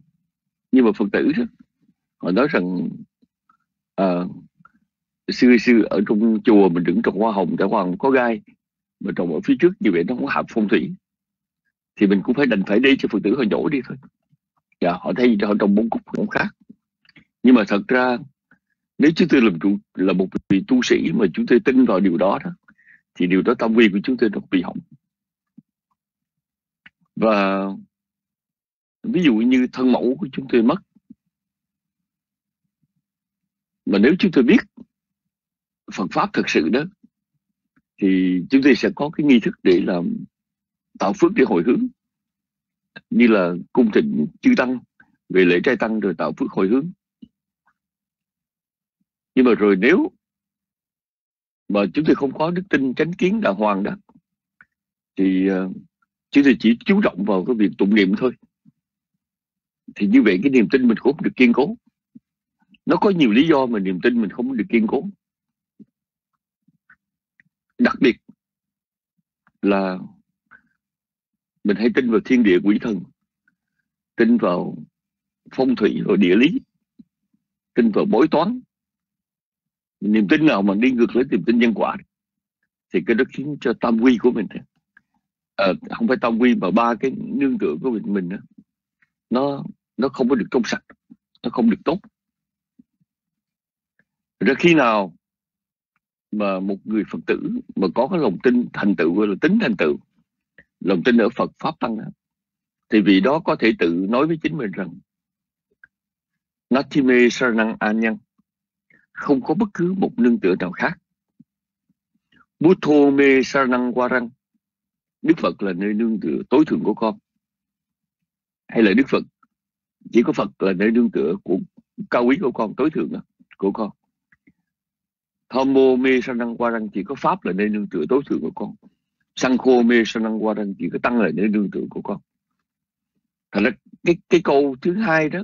nhưng mà Phật tử đó, họ nói rằng à, xưa xưa ở trong chùa mình đứng trồng hoa hồng tại hoa hồng có gai mà trồng ở phía trước như vậy nó không hợp phong thủy. Thì mình cũng phải đành phải đi cho Phật tử họ nhổ đi thôi. Dạ họ thấy họ trồng bốn cúc cũng khác. Nhưng mà thật ra, nếu chúng tôi làm chủ, là một vị tu sĩ mà chúng tôi tin vào điều đó đó, thì điều đó tâm vi của chúng tôi nó bị hỏng. Và ví dụ như thân mẫu của chúng tôi mất. Mà nếu chúng tôi biết Phật pháp thực sự đó thì chúng tôi sẽ có cái nghi thức để làm tạo phước để hồi hướng, như là cung thịnh chư tăng về lễ trai tăng rồi tạo phước hồi hướng. Nhưng mà rồi nếu mà chúng tôi không có đức tin chánh kiến đàng hoàng đó, thì ờ, chúng tôi chỉ chú trọng vào cái việc tụng niệm thôi. Thì như vậy cái niềm tin mình cũng không được kiên cố. Nó có nhiều lý do mà niềm tin mình không được kiên cố đặc biệt là mình hãy tin vào thiên địa quỷ thần tin vào phong thủy rồi địa lý tin vào bói toán. Niềm tin nào mà đi ngược lại niềm tin nhân quả thì cái đó khiến cho tam quy của mình à, không phải tam quy mà ba cái nương tựa của mình mình nó nó không có được trong sạch nó không được tốt. Rồi khi nào mà một người phật tử mà có cái lòng tin thành tựu gọi là tính thành tựu lòng tin ở phật pháp tăng thì vì đó có thể tự nói với chính mình rằng Natime Saranang Anyan không có bất cứ một nương tựa nào khác. Butho me Saranang Warang Đức Phật là nơi nương tựa tối thượng của con. Hay là Đức Phật chỉ có Phật là nơi nương tựa của cao quý của con, tối thượng của con tham mô mê sanh năng qua rằng chỉ có Pháp là nơi nương tựa tối thượng của con. sanh khô mê sanh năng qua rằng chỉ có Tăng là nơi nương tựa của con. Thật ra cái, cái câu thứ hai đó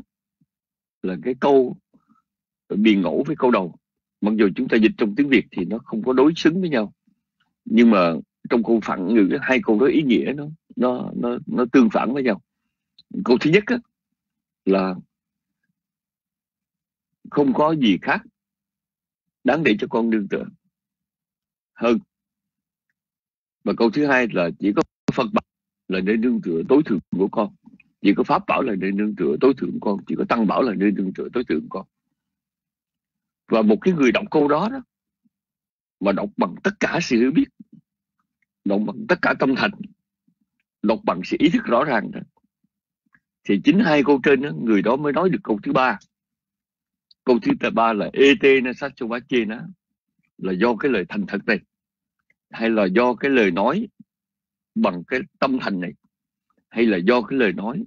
là cái câu biền ngẫu với câu đầu mặc dù chúng ta dịch trong tiếng Việt thì nó không có đối xứng với nhau nhưng mà trong câu phản ngữ hai câu đó ý nghĩa nó nó nó nó tương phản với nhau câu thứ nhất á, là không có gì khác đáng để cho con đương tựa. Hơn và câu thứ hai là chỉ có Phật bảo là nơi nương tựa tối thượng của con. Chỉ có pháp bảo là nơi nương tựa tối thượng con chỉ có tăng bảo là nơi nương tựa tối thượng con. Và một cái người đọc câu đó đó mà đọc bằng tất cả sự hiểu biết đọc bằng tất cả tâm thành đọc bằng sự ý thức rõ ràng đó thì chính hai câu trên đó, người đó mới nói được câu thứ ba câu thứ ba là et na sát cho chê nó là do cái lời thành thật này hay là do cái lời nói bằng cái tâm thành này hay là do cái lời nói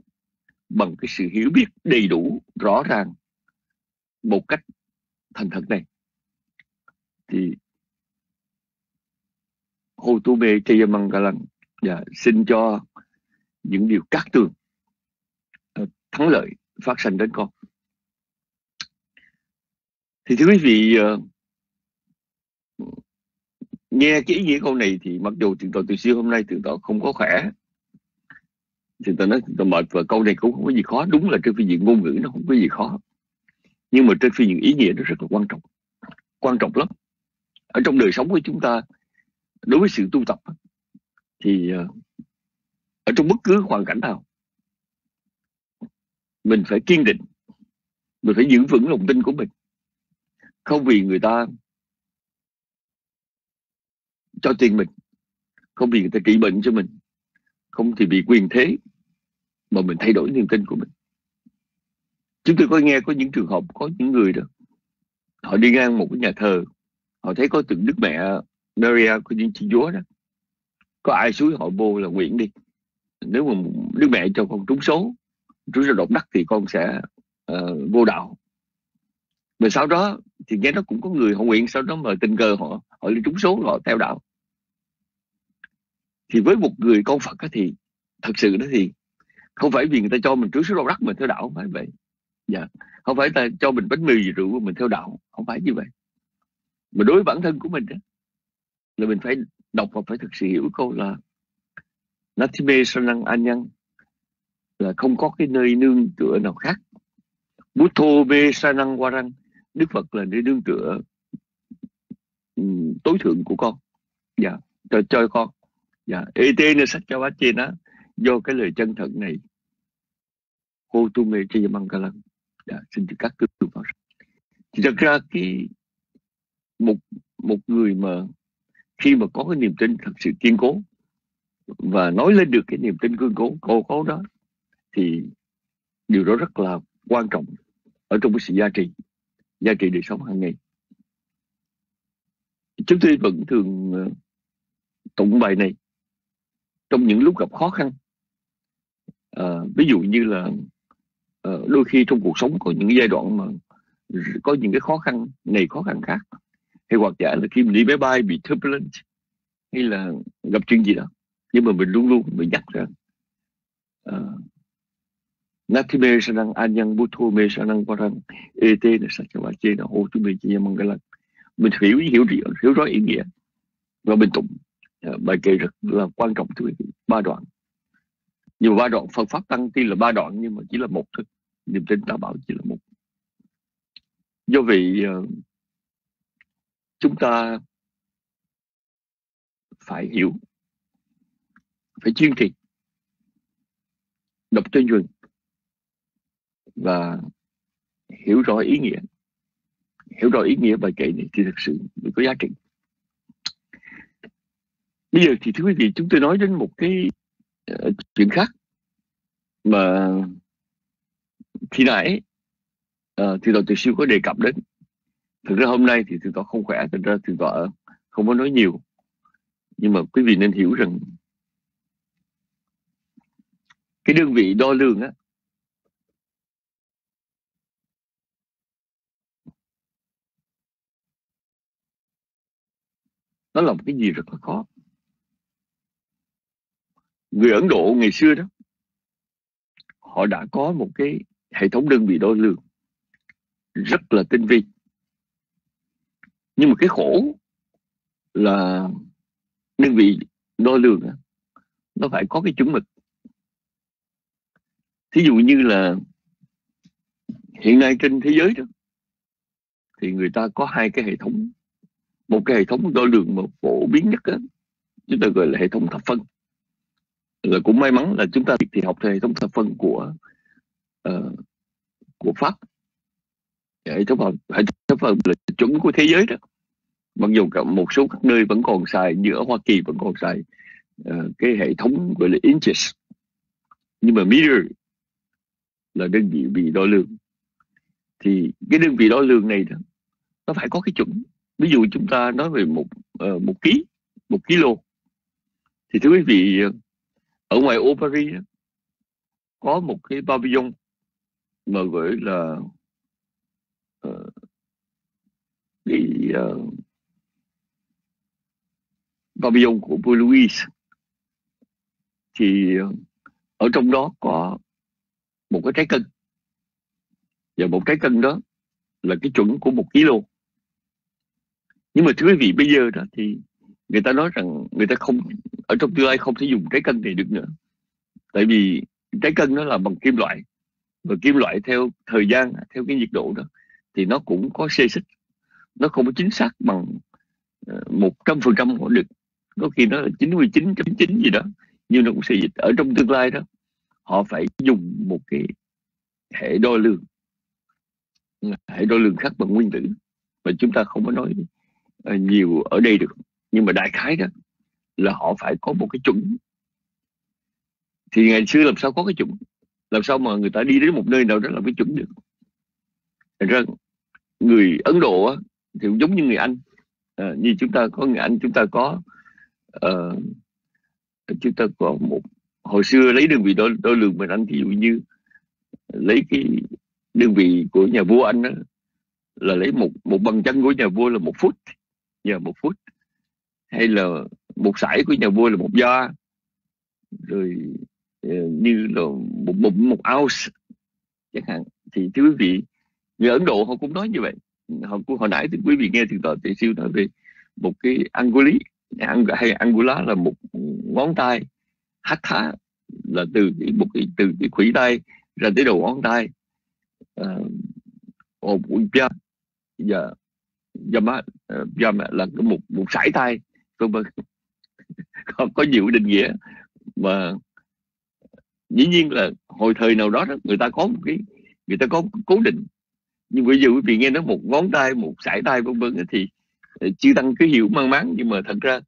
bằng cái sự hiểu biết đầy đủ rõ ràng một cách thành thật này. Thì hô Tu Bê Chayamangalan dạ, xin cho những điều cát tường ờ, thắng lợi phát sinh đến con thì thưa quý vị ờ, nghe cái ý nghĩa câu này thì mặc dù thượng tọa từ xưa hôm nay thượng tọa không có khỏe thượng tọa nói tôi mệt và câu này cũng không có gì khó, đúng là trên phương diện ngôn ngữ nó không có gì khó. Nhưng mà trên phương diện ý nghĩa nó rất là quan trọng quan trọng lắm. Ở trong đời sống của chúng ta, đối với sự tu tập thì ờ, ở trong bất cứ hoàn cảnh nào, mình phải kiên định, mình phải giữ vững lòng tin của mình không vì người ta cho tiền mình không vì người ta trị bệnh cho mình không thì vì quyền thế mà mình thay đổi niềm tin của mình. Chúng tôi có nghe có những trường hợp có những người đó họ đi ngang một cái nhà thờ họ thấy có tượng đức mẹ Maria của những chị Chúa đó. Có ai suối họ vô là nguyện đi. Nếu mà đức mẹ cho con trúng số trúng số độc đất thì con sẽ uh, vô đạo mà sau đó thì nghe nó cũng có người họ nguyện sau đó mà tình cờ họ họ đi trúng số họ theo đạo. Thì với một người con Phật thì thật sự đó thì không phải vì người ta cho mình trúng số động đất mình theo đạo không phải vậy. Dạ không phải ta cho mình bánh mì rượu mình theo đạo không phải như vậy. Mà đối với bản thân của mình đó, là mình phải đọc và phải thực sự hiểu câu là Natime Sanang Anyan là không có cái nơi nương tựa nào khác. Butho Be Sanang Warang Đức Phật là nơi nương tựa ừ, tối thượng của con. Dạ cho cho con. Dạ ete ne sách cho bác trên đó do cái lời chân thật này. Cô tu mê chi lăng. Dạ, xin các cư vào thì thật ra cái một một người mà khi mà có cái niềm tin thật sự kiên cố và nói lên được cái niềm tin kiên cố cô cố đó thì điều đó rất là quan trọng ở trong cái sự gia trì giá trị đời sống hàng ngày. Chúng tôi vẫn thường ờ, tụng bài này. Trong những lúc gặp khó khăn à, ví dụ như là à, đôi khi trong cuộc sống có những giai đoạn mà có những cái khó khăn này khó khăn khác. Hay hoặc giả là khi mình đi máy bay bị turbulent hay là gặp chuyện gì đó nhưng mà mình luôn luôn mình nhắc rằng uh, Natime sanang anyang butho me sanang parang ete na sakyawache na ho tu me chi mangalang mình hiểu hiểu hiểu, hiểu rõ ý nghĩa và mình tụng bài kệ rất là quan trọng thưa quý vị ba đoạn. Nhiều ba đoạn Phật pháp tăng tuy là ba đoạn nhưng mà chỉ là một thôi. Niềm tin ta bảo chỉ là một. Do vậy ờ, chúng ta phải hiểu phải chuyên trì đọc cho nhuần và hiểu rõ ý nghĩa. Hiểu rõ ý nghĩa bài kệ này thì thực sự mới có giá trị. Bây giờ thì thưa quý vị chúng tôi nói đến một cái uh, chuyện khác mà khi nãy uh, thì đội từ siêu có đề cập đến. Thực ra hôm nay thì thượng tọa không khỏe thực ra thượng tọa không có nói nhiều. Nhưng mà quý vị nên hiểu rằng cái đơn vị đo lường á nó là một cái gì rất là khó. Người Ấn Độ ngày xưa đó, họ đã có một cái hệ thống đơn vị đo lường rất là tinh vi. Nhưng mà cái khổ là đơn vị đo lường nó phải có cái chuẩn mực. Thí dụ như là hiện nay trên thế giới đó, thì người ta có hai cái hệ thống một cái hệ thống đo lường mà phổ biến nhất đó, chúng ta gọi là hệ thống thập phân. Là cũng may mắn là chúng ta thì học theo hệ thống thập phân của uh, của pháp. Hệ thống hệ thống thập phân là chuẩn của thế giới đó. Mặc dù cả một số các nơi vẫn còn xài như ở Hoa Kỳ vẫn còn xài uh, cái hệ thống gọi là inches. Nhưng mà meter là đơn vị bị đo lường. Thì cái đơn vị đo lường này đó nó phải có cái chuẩn ví dụ chúng ta nói về một uh, một ký một kilo thì thưa quý vị ở ngoài ô Paris có một cái pavillon mà gọi là uh, cái ờ, uh, pavillon của vua Louis thì ở trong đó có một cái trái cân. Và một trái cân đó là cái chuẩn của một kg nhưng mà thưa quý vị, bây giờ đó thì người ta nói rằng người ta không, ở trong tương lai không thể dùng trái cân này được nữa. Tại vì trái cân nó là bằng kim loại. Và kim loại theo thời gian, theo cái nhiệt độ đó, thì nó cũng có xê xích. Nó không có chính xác bằng ờ, một trăm phần trăm được có khi nó là 99.9 gì đó. Nhưng nó cũng sẽ dịch ở trong tương lai đó, họ phải dùng một cái hệ đo lường. Hệ đo lường khác bằng nguyên tử. Mà chúng ta không có nói Ờ, nhiều ở đây được. Nhưng mà đại khái đó là họ phải có một cái chuẩn. Thì ngày xưa làm sao có cái chuẩn? Làm sao mà người ta đi đến một nơi nào đó là cái chuẩn được? Thật ra người Ấn Độ thì cũng giống như người Anh. À, như chúng ta có người Anh chúng ta có uh, chúng ta có một hồi xưa lấy đơn vị đo, đo lường mình Anh ví dụ như lấy cái đơn vị của nhà vua Anh đó, là lấy một một bằng chân của nhà vua là một phút giờ một phút. Hay là một sải của nhà vua là một do. Rồi ờ, như là một một một ounce chẳng hạn. Thì thưa quý vị người Ấn Độ họ cũng nói như vậy. Họ cũng hồi nãy thì quý vị nghe từ tờ tỷ siêu nói về một cái anguli hay angula là một ngón tay. Hatha là từ một cái từ cái khủy tay ra tới đầu ngón tay. Uh, giờ giờ Yama, Yama là một một sải tay vân vân có, có nhiều định nghĩa. Mà dĩ nhiên là hồi thời nào đó, đó người ta có một cái người ta có cố định. Nhưng bây giờ quý vị nghe nói một ngón tay một sải tay vân vân thì ờ, chưa tăng cái hiểu mang máng. Nhưng mà thật ra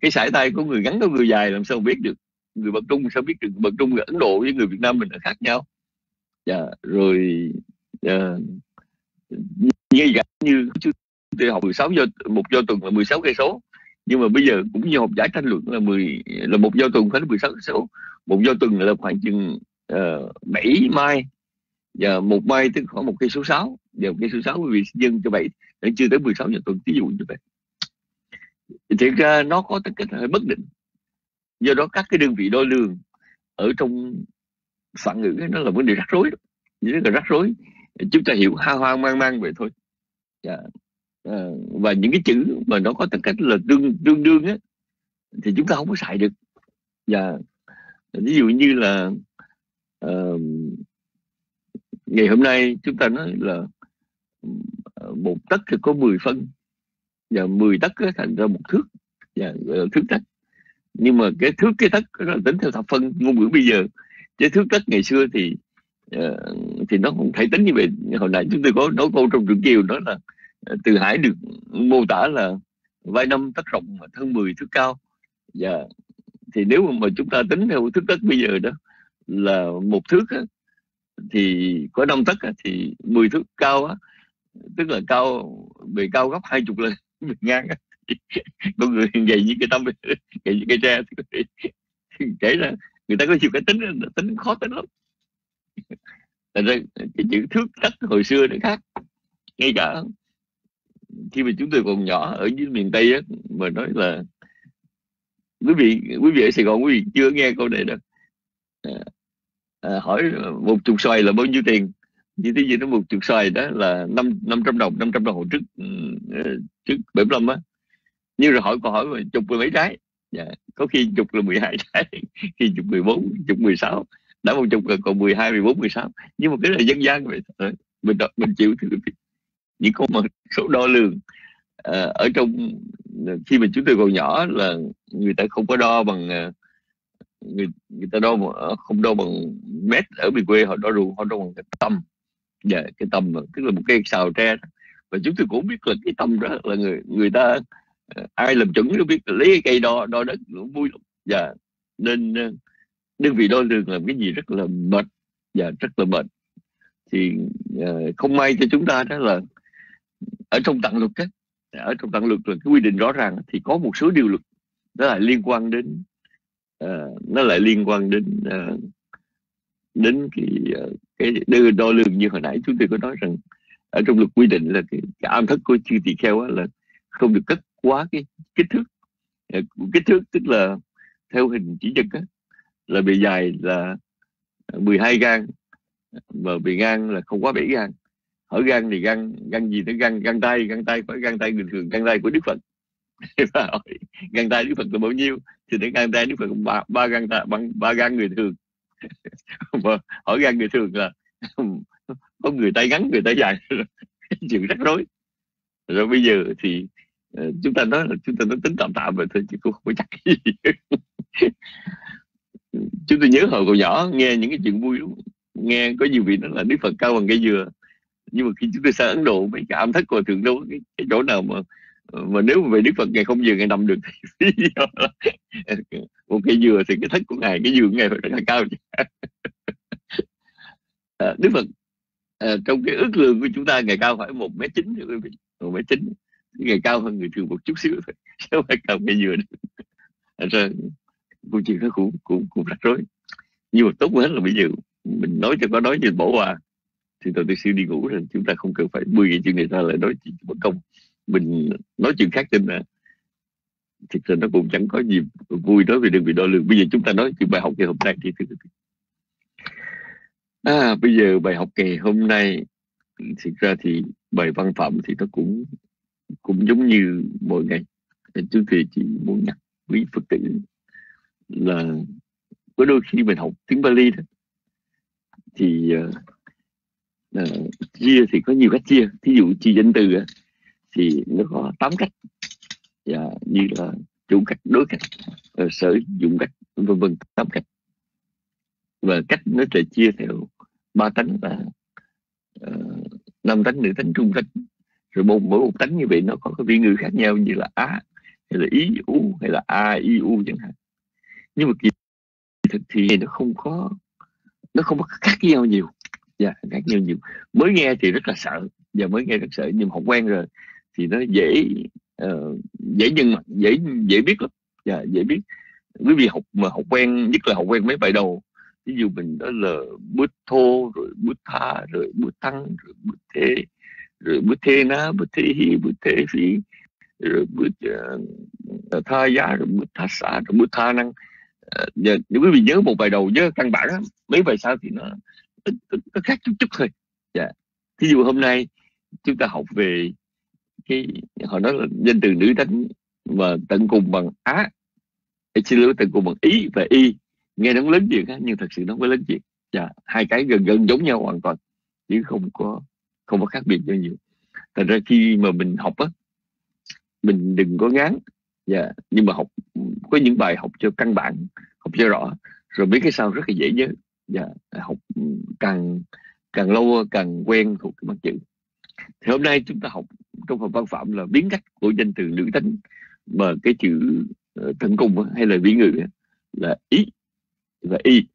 cái sải tay của người ngắn có người dài làm sao biết được? Người bậc trung sao biết được? Bậc trung người ấn độ với người việt nam mình là khác nhau. Dạ rồi uh, như vậy như tôi học 16 giờ một do tuần là 16 cây số. Nhưng mà bây giờ cũng như học giải tranh luận là 10 là một do tuần phải 16 cây số. Một do tuần là khoảng chừng ờ, uh, 7 mai. Và một mai tức khoảng một cây số 6 và một cây số 6 quý vị dân cho vậy để chưa tới 16 giờ tuần ví dụ như vậy. Thì ra nó có tất cả hơi bất định. Do đó các cái đơn vị đo lường ở trong phản ngữ nó là vấn đề rắc rối rất là rắc rối. Chúng ta hiểu ha hoang mang mang vậy thôi. Yeah. Ờ, và những cái chữ mà nó có tất cách là tương tương đương á thì chúng ta không có xài được. Và ví dụ như là uh, ngày hôm nay chúng ta nói là ờ, một tấc thì có 10 phân. Dạ, và 10 tấc thành ra một thước. Dạ, và thước tấc. Nhưng mà cái thước cái tấc nó tính theo thập phân ngôn ngữ bây giờ. Cái thước tấc ngày xưa thì uh, thì nó không thể tính như vậy. Hồi nãy chúng tôi có nói câu trong trường kiều đó là uh, từ hải được mô tả là vai năm tấc rộng mà thân 10 thước cao. Và thì nếu mà chúng ta tính theo thước đất bây giờ đó là một thước á, thì có năm tấc thì 10 thước cao á, tức là cao bề cao gấp hai chục lần bề ngang á. con người gầy như cái tâm gầy như cái tre. Kể ra người ta có nhiều cái tính tính khó tính lắm. Thành ra cái chữ thước đất hồi xưa nó khác. Ngay cả khi mà chúng tôi còn nhỏ ở dưới miền tây á, mà nói là quý vị quý vị ở sài gòn quý vị chưa nghe câu này đâu. À, à hỏi một chục xoài là bao nhiêu tiền? Như thế gì nó một chục xoài đó là năm năm trăm đồng năm trăm đồng hồi trước ừ, ờ, trước bảy mươi á. Như rồi hỏi câu hỏi mà chục mười mấy trái. Dạ. có khi chục là 12 trái khi chục 14 chục 16 đã một chục là còn 12 14 16 nhưng mà cái là dân gian vậy mình mình chịu thì những con mà số đo lường. À, ở trong khi mà chúng tôi còn nhỏ là người ta không có đo bằng ờ, người người ta đo không đo bằng mét ở miền quê họ đo ruộng họ đo bằng cái tâm dạ cái tâm tức là một cái xào tre và chúng tôi cũng biết là cái tâm đó là người người ta ờ, ai làm chuẩn nó biết là lấy cái cây đo đo đất cũng vui lắm. Dạ nên đơn vị đo lường làm cái gì rất là mệt. Và rất là mệt. Thì uh, không may cho chúng ta đó là ở trong tặng luật á ở trong tặng luật là cái quy định rõ ràng thì có một số điều luật nó lại liên quan đến uh, nó lại liên quan đến uh, đến cái uh, cái đo, đo lường như hồi nãy chúng tôi có nói rằng ở trong luật quy định là cái, cái am thất của chư tỳ kheo là không được cất quá cái kích thước. Uh, kích thước tức là theo hình chỉ nhật á, là bề dài là 12 gan mà bề ngang là không quá 7 gan hỏi gan thì gan gan gì tới gan gan tay gan tay phải gan tay bình thường gan tay của đức phật. Gan tay đức phật là bao nhiêu? Thì đến gan tay đức phật ba, ba gan tay bằng ba gan người thường. Mà hỏi gan người thường là có người tay ngắn người tay dài. Chuyện rắc rối. Rồi bây giờ thì ờ, chúng ta nói là chúng ta nói tính tạm tạm vậy thôi chứ cũng không có chắc gì. Chúng tôi nhớ hồi còn nhỏ nghe những cái chuyện vui lắm. Nghe có nhiều vị nói là đức phật cao bằng cây dừa nhưng mà khi chúng tôi sang ấn độ mấy cái Am thất của thượng đâu cái, cái chỗ nào mà mà nếu mà về đức phật ngày không dừa ngày nằm được một cây dừa thì cái thất của ngài cái dừa của ngài phải rất là cao à, đức phật à, trong cái ước lượng của chúng ta ngày cao phải một mét chín quý vị một mét chín. Ngày cao hơn người thường một chút xíu thôi sao phải cầm cây dừa à, rồi câu chuyện nó cũng cũng cũng rắc rối. Nhưng mà tốt nhất là bây giờ mình nói cho có nói như bỏ qua thì tôi sư đi ngủ rồi chúng ta không cần phải bươi cái chuyện này ra lại nói chuyện bất công. Mình nói chuyện khác trên mà thực sự nó cũng chẳng có gì vui nói về đơn vị đo lường. Bây giờ chúng ta nói chuyện bài học ngày hôm nay thì à bây giờ bài học ngày hôm nay thực ra thì bài văn phẩm thì nó cũng cũng giống như mỗi ngày. Chúng thì chỉ muốn nhắc quý phật tử là có đôi khi mình học tiếng Bali đó thì uh, Ờ, chia thì có nhiều cách chia. Thí dụ chia danh từ thì nó có 8 cách. Và như là chủ cách đối cách ờ, sở dụng cách vân vân tám cách. Và cách nó sẽ chia theo ba tánh là uh, năm tánh nữ tánh trung tánh. Rồi một mỗi một tánh như vậy nó có cái vị ngữ khác nhau như là á hay là ý u hay là a i u chẳng hạn. Nhưng mà kỳ thực thì nó không có nó không có khác nhau nhiều dạ ngạc nhiên nhiều mới nghe thì rất là sợ và mới nghe rất sợ nhưng học quen rồi. Thì nó dễ uh, dễ nhân mặt dễ dễ biết lắm. Dạ dễ biết. Quý vị học mà học quen nhất là học quen mấy bài đầu. Ví dụ mình đó là bút thô rồi bút tha rồi bút tăng rồi bút thế rồi bút thế na bút thế hi bút thế phi rồi bút uh, tha giá rồi bút tha xã rồi bút tha năng. Uh, giờ nếu quý vị nhớ một bài đầu nhớ căn bản đó, mấy bài sau thì nó ít nó khác chút chút thôi. Dạ. Thí dụ hôm nay chúng ta học về cái, họ nói là danh từ nữ tính mà tận cùng bằng á. Xin lỗi, tận cùng bằng ý và y. Nghe nó lớn chuyện nhưng thật sự nó không có lớn chuyện. Dạ hai cái gần gần giống nhau hoàn toàn, chứ không có không có khác biệt bao nhiêu thành ra khi mà mình học á, mình đừng có ngán. Dạ nhưng mà học, có những bài học cho căn bản, học cho rõ, rồi mấy cái sau rất là dễ nhớ dạ học ừ, càng càng lâu càng quen thuộc cái mặt chữ. Thì hôm nay chúng ta học trong phần văn phạm là biến cách của danh từ nữ tính mà cái chữ ờ, thân cung cùng hay là biến ngữ là ý và y.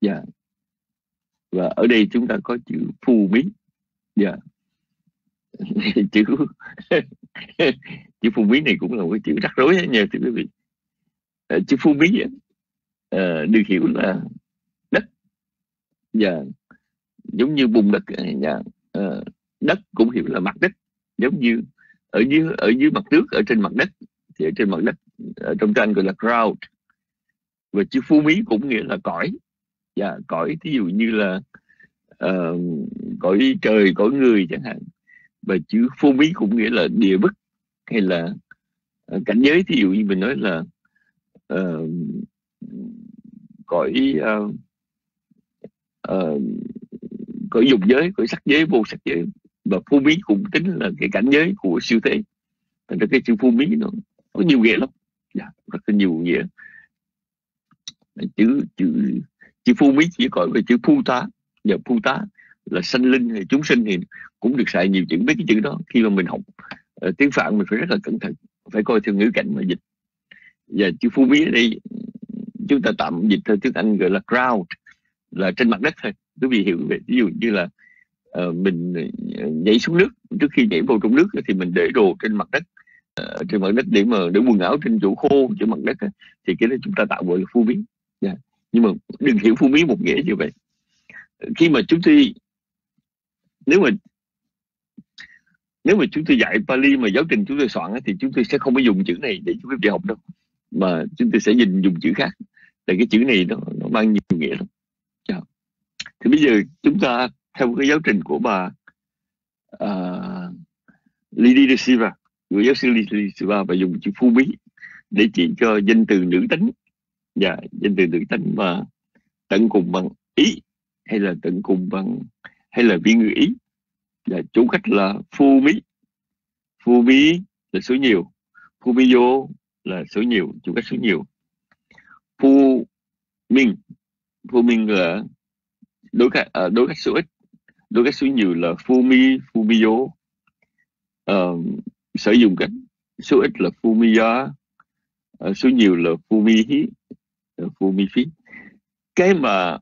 Dạ. Và ở đây chúng ta có chữ phu mí dạ. Chữ chữ phu mí này cũng là một cái chữ rắc rối nha thưa quý vị. Ờ, chữ phu mí à, được hiểu là dạ. Giống như bùn đất dạ, ờ, đất cũng hiểu là mặt đất. Giống như ở dưới ở dưới mặt nước ở trên mặt đất. Thì ở trên mặt đất ở trong tranh gọi là ground và chữ phu mỹ cũng nghĩa là cõi. Dạ cõi thí dụ như là uh, cõi trời cõi người chẳng hạn. Và chữ phu mỹ cũng nghĩa là địa bức hay là uh, cảnh giới. Thí dụ như mình nói là uh, cõi uh, uh, cõi dục giới cõi sắc giới vô sắc giới. Và phu mỹ cũng tính là cái cảnh giới của siêu thế. Thành ra cái chữ phu mỹ nó có nhiều nghĩa lắm. Dạ, rất là nhiều nghĩa. Chữ chữ chữ phu mỹ chỉ gọi về chữ phu tá. Và phu tá là sanh linh hay chúng sinh thì cũng được xài nhiều chữ mấy cái chữ đó khi mà mình học. Uh, tiếng phạn mình phải rất là cẩn thận phải coi theo ngữ cảnh mà dịch. Và chữ phu mỹ ở đây chúng ta tạm dịch theo tiếng anh gọi là crowd là trên mặt đất thôi quý vị hiểu về ví dụ như là uh, mình ờ, nhảy xuống nước trước khi nhảy vào trong nước thì mình để đồ trên mặt đất uh, trên mặt đất để mà để quần áo trên chỗ khô trên mặt đất thì cái đó chúng ta tạo gọi là phu biến. yeah. Dạ. Nhưng mà đừng hiểu phu biến một nghĩa như vậy khi mà chúng tôi nếu mà nếu mà chúng tôi dạy Pali mà giáo trình chúng tôi soạn thì chúng tôi sẽ không có dùng chữ này để chúng tôi học đâu mà chúng tôi sẽ nhìn dùng chữ khác tại cái chữ này nó, nó mang nhiều nghĩa lắm thì bây giờ chúng ta theo cái giáo trình của bà uh, Lady de Silva người giáo sư Lady de Silva và dùng chữ phu bí để chỉ cho danh từ nữ tính và dạ, danh từ nữ tính mà tận cùng bằng ý hay là tận cùng bằng hay là viên ngữ ý. Và chủ cách là phu bí phu bí là số nhiều. Phu bí vô là số nhiều chủ cách số nhiều. Phu minh. Phu minh là đối cách uh, à, đối cách số ít đối cách số nhiều là fumi fumio uh, sử dụng cách số ít là fumiya ờ, uh, số nhiều là fumihi uh, fumifi. Cái mà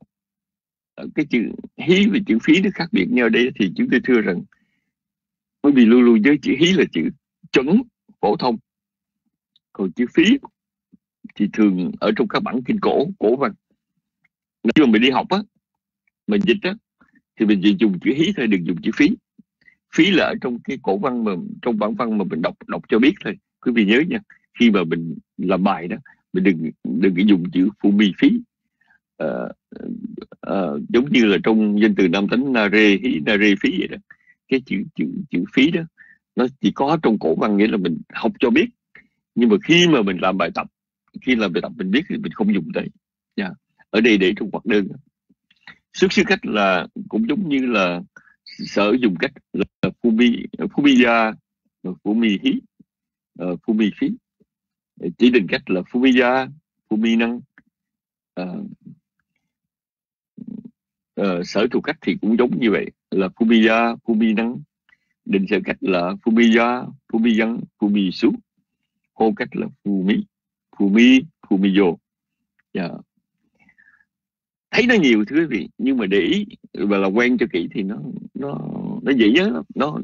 cái chữ hí và chữ phí nó khác biệt nhau đây thì chúng tôi thưa rằng bởi vì luôn luôn với chữ hí là chữ chuẩn phổ thông. Còn chữ phí thì thường ở trong các bản kinh cổ cổ văn. Khi mà mình đi học á mình dịch đó thì mình chỉ dùng chữ hí thôi đừng dùng chữ phí. Phí là ở trong cái cổ văn mà trong bản văn mà mình đọc đọc cho biết thôi. Quý vị nhớ nha khi mà mình làm bài đó mình đừng đừng có dùng chữ phụ mi phí. À, à, giống như là trong danh từ nam tính na rê hí na rê phí vậy đó. Cái chữ chữ chữ phí đó nó chỉ có trong cổ văn nghĩa là mình học cho biết. Nhưng mà khi mà mình làm bài tập khi làm bài tập mình biết thì mình không dùng tới. Yeah. ở đây để trong hoạt đơn xuất xứ cách là cũng giống như là sở dùng cách là Fumi Fumiya Fumi hí uh, ờ, Fumi phí chỉ định cách là Fumiya Fumi năng uh, ờ, uh, ờ, sở thuộc cách thì cũng giống như vậy là Fumiya Fumi năng định sở cách là Fumiya Fumi dân Fumi su hô cách là Fumi Fumi Fumiyo. Yeah. Thấy nó nhiều thưa quý vị nhưng mà để ý và là quen cho kỹ thì nó nó nó dễ nhớ lắm. Nó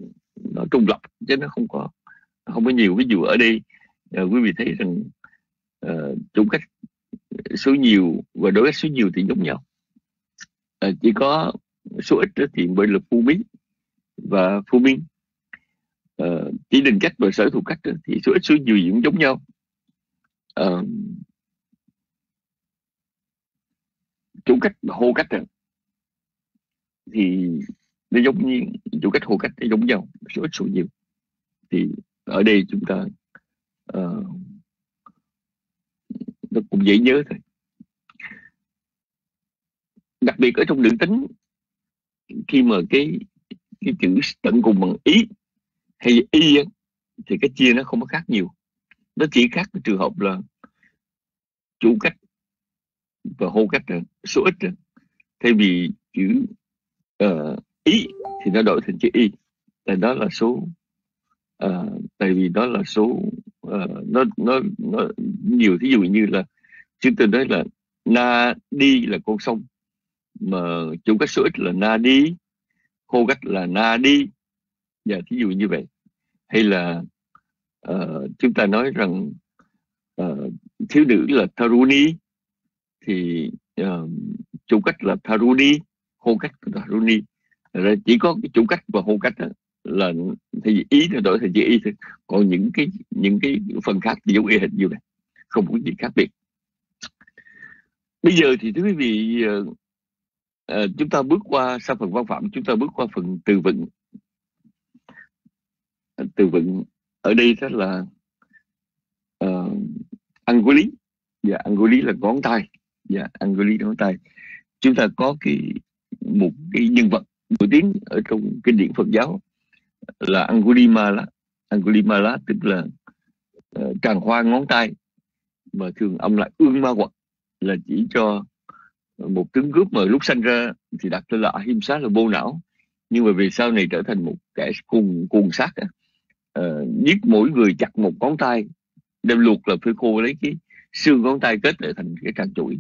nó trung lập chứ nó không có không có nhiều ví dụ ở đây. Uh, quý vị thấy rằng ờ, uh, chung cách số nhiều và đối cách số nhiều thì giống nhau. Uh, chỉ có số ít thì bởi là phu mỹ và phu minh uh, chỉ định cách và sở thuộc cách thì số ít số nhiều cũng giống nhau. Uh, chủ cách hô cách rồi thì nó giống như chủ cách hô cách nó giống nhau số ít số nhiều. Thì ở đây chúng ta uh, nó cũng dễ nhớ thôi. Đặc biệt ở trong lượng tính khi mà cái cái chữ tận cùng bằng ý hay y thì cái chia nó không có khác nhiều. Nó chỉ khác cái trường hợp là chủ cách và hô cách số ít thay vì chữ uh, ý thì nó đổi thành chữ y. Tại đó là số uh, tại vì đó là số uh, nó nó nó nhiều thí dụ như là chúng tôi nói là na đi là con sông mà chủ cách số ít là na đi hô cách là na đi. Và thí dụ như vậy. Hay là uh, chúng ta nói rằng uh, thiếu nữ là Tharuni thì uh, chủ cách là Tharuni hô cách là Tharuni. Rồi chỉ có cái chủ cách và hô cách đó, là thì ý nó đổi thành chữ y thôi. Còn những cái những cái phần khác thì giống y hình như vậy không có gì khác biệt. Bây giờ thì thưa quý vị uh, uh, chúng ta bước qua sau phần văn phạm chúng ta bước qua phần từ vựng. Từ vựng ở đây đó là uh, anguli và dạ, yeah, angoli là ngón tay dạ Angeli ngón tay. Chúng ta có cái một cái nhân vật nổi tiếng ở trong kinh điển Phật giáo là Angulimala. Angulimala tức là uh, tràng hoa ngón tay mà thường ông lại ương ma quật là chỉ cho một tướng cướp mà lúc sanh ra thì đặt tên là Ahimsa là vô não. Nhưng mà vì sau này trở thành một kẻ cuồng cuồng sát uh, giết mỗi người chặt một ngón tay đem luộc là phải khô lấy cái xương ngón tay kết lại thành cái tràng chuỗi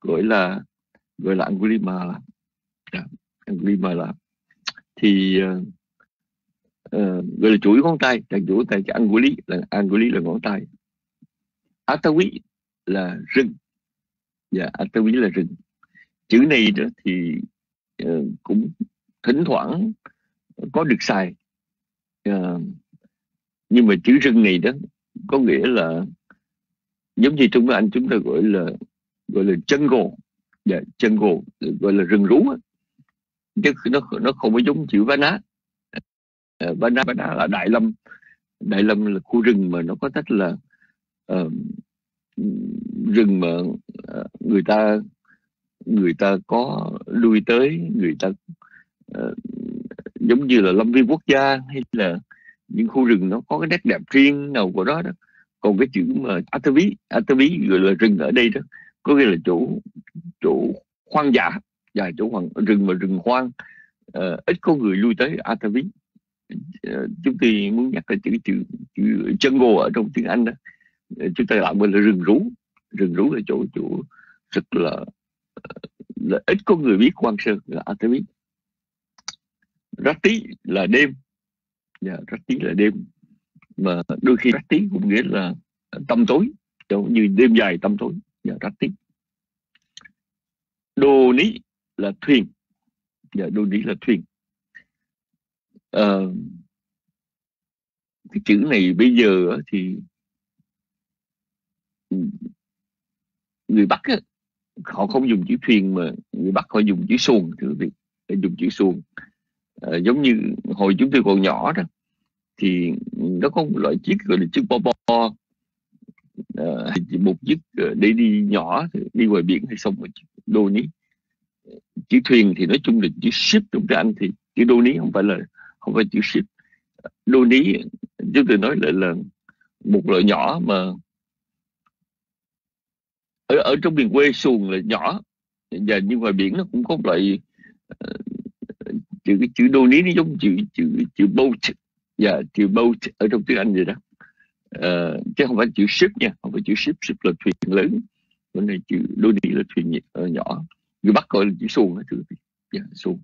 gọi là gọi là Angulimala yeah, dạ, Angulimala thì uh, uh, gọi là chuỗi ngón tay là chuỗi tay cái Anguli là Anguli là ngón tay. Atawi là rừng. Và yeah, Atawi là rừng. Chữ này đó thì uh, cũng thỉnh thoảng có được xài. Uh, nhưng mà chữ rừng này đó có nghĩa là giống như trong anh chúng ta gọi là gọi là jungle yeah, dạ, jungle gọi là rừng rú chứ nó nó không có giống chữ vana. Dạ, vana vana là đại lâm. Đại lâm là khu rừng mà nó có cách là uh, rừng mà uh, người ta người ta có lui tới người ta uh, giống như là lâm viên quốc gia hay là những khu rừng nó có cái nét đẹp riêng nào của đó đó. Còn cái chữ mà atavi atavi gọi là rừng ở đây đó có nghĩa là chỗ chỗ hoang dã và chỗ hoàng rừng và rừng hoang uh, ờ, ít có người lui tới Atavi. Uh, chúng tôi muốn nhắc là chữ chữ chữ jungle ở trong tiếng Anh đó. Uh, chúng ta gọi là rừng rú. Rừng rú là chỗ chỗ rất là, là ít có người biết quan sơn là Atavi. Tí là đêm. Yeah, dạ, tí là đêm. Mà đôi khi Rati cũng nghĩa là tâm tối giống như đêm dài tâm tối giờ dạ, tích Đô ní là thuyền. Giờ đô ní là thuyền. À, cái chữ này bây giờ thì người Bắc á, họ không dùng chữ thuyền mà người Bắc họ dùng chữ xuồng thưa quý vị. Dùng chữ xuồng. À, giống như hồi chúng tôi còn nhỏ đó thì nó có một loại chiếc gọi là chiếc bo bo à, một chiếc ờ, để đi nhỏ đi ngoài biển hay sông đô ní. Chữ thuyền thì nói chung là chữ ship trong tiếng Anh thì chữ đô ní không phải là không phải chữ ship. Đô ní chúng tôi nói lại là một loại nhỏ mà ở ở trong miền quê xuồng là nhỏ và nhưng ngoài biển nó cũng có một loại uh, chữ cái chữ đô ní nó giống chữ chữ chữ boat và yeah, chữ boat ở trong tiếng Anh vậy đó uh, chứ không phải chữ ship nha không phải chữ ship ship là thuyền lớn. Bữa này chữ đô đi là thuyền uh, nhỏ. Người Bắc gọi là chữ xuồng đó thưa dạ, xuồng.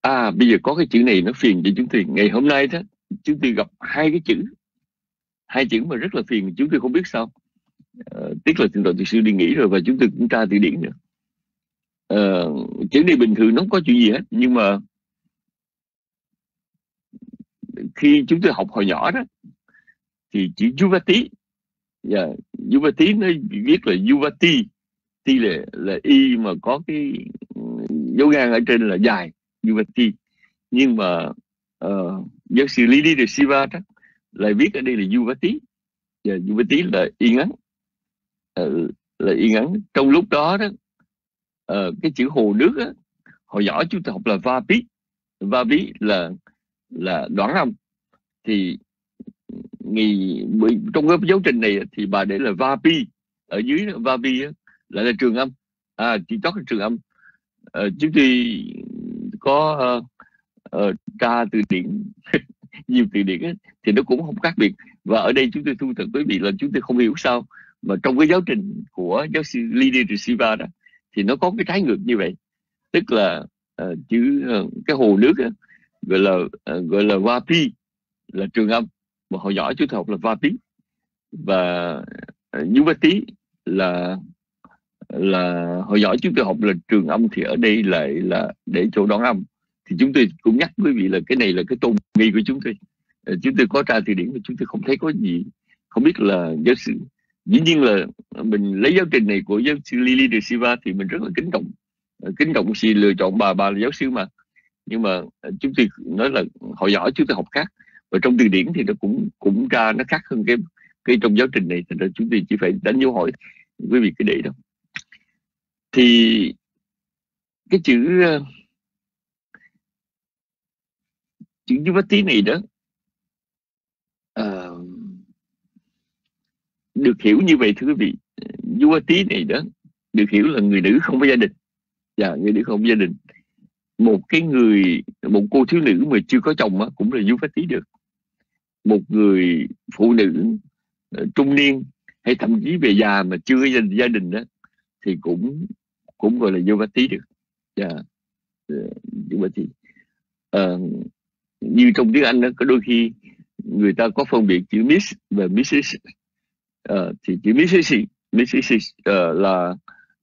À bây giờ có cái chữ này nó phiền cho chúng tôi ngày hôm nay đó chúng tôi gặp hai cái chữ. Hai chữ mà rất là phiền chúng tôi không biết sao. Ờ, uh, tiếc là tình độ thực sư đi nghỉ rồi và chúng tôi cũng tra từ điển nữa. Uh, chữ này bình thường nó không có chuyện gì hết nhưng mà khi chúng tôi học hồi nhỏ đó thì chữ Yuvati yeah, dạ, Yuvati nó viết là Yuvati ti là là y mà có cái ừ, dấu ngang ở trên là dài Yuvati nhưng mà uh, giáo sư Lili de Siva đó lại viết ở đây là Yuvati yeah, dạ, Yuvati là y ngắn. Uh, là y ngắn. Trong lúc đó đó uh, cái chữ hồ nước đó, hồi nhỏ chúng ta học là Vapi Vapi là là đoán âm thì nghỉ trong cái giáo trình này thì bà để là Vapi. Ở dưới Vapi á, lại là trường âm. À chỉ chót là trường âm. Ờ, à, chúng tôi có uh, uh, tra từ điển nhiều từ điển ấy, thì nó cũng không khác biệt. Và ở đây chúng tôi thu thật quý vị là chúng tôi không hiểu sao mà trong cái giáo trình của giáo sư Lydia Siva đó thì nó có cái trái ngược như vậy. Tức là uh, chữ uh, cái hồ nước ấy, gọi là ờ, gọi là Vapi là trường âm mà hồi giỏi chúng tôi học là Vapi và uh, là là hồi giỏi chúng tôi học là trường âm thì ở đây lại là để chỗ đón âm. Thì chúng tôi cũng nhắc quý vị là cái này là cái tôn nghi của chúng tôi. Ờ, chúng tôi có tra từ điển mà chúng tôi không thấy có gì không biết là giáo sư. Dĩ nhiên là mình lấy giáo trình này của giáo sư Lily de Silva thì mình rất là kính trọng kính trọng sự lựa chọn bà bà là giáo sư mà nhưng mà ờ, chúng tôi nói là họ giỏi chúng tôi học khác. Và trong từ điển thì nó cũng cũng ra nó khác hơn cái cái trong giáo trình này thì chúng tôi chỉ phải đánh dấu hỏi quý vị cái để đó. Thì cái chữ ờ, chữ tí này đó uh, được hiểu như vậy thưa quý vị tí này đó được hiểu là người nữ không có gia đình. Dạ người nữ không có gia đình một cái người một cô thiếu nữ mà chưa có chồng á, cũng là Yuvati được một người phụ nữ ờ, trung niên hay thậm chí về già mà chưa có gia, gia đình đó thì cũng cũng gọi là Yuvati được yeah. Dạ. Uh, như trong tiếng Anh đó, có đôi khi người ta có phân biệt chữ Miss và Mrs uh, thì chữ Mrs Mrs uh, là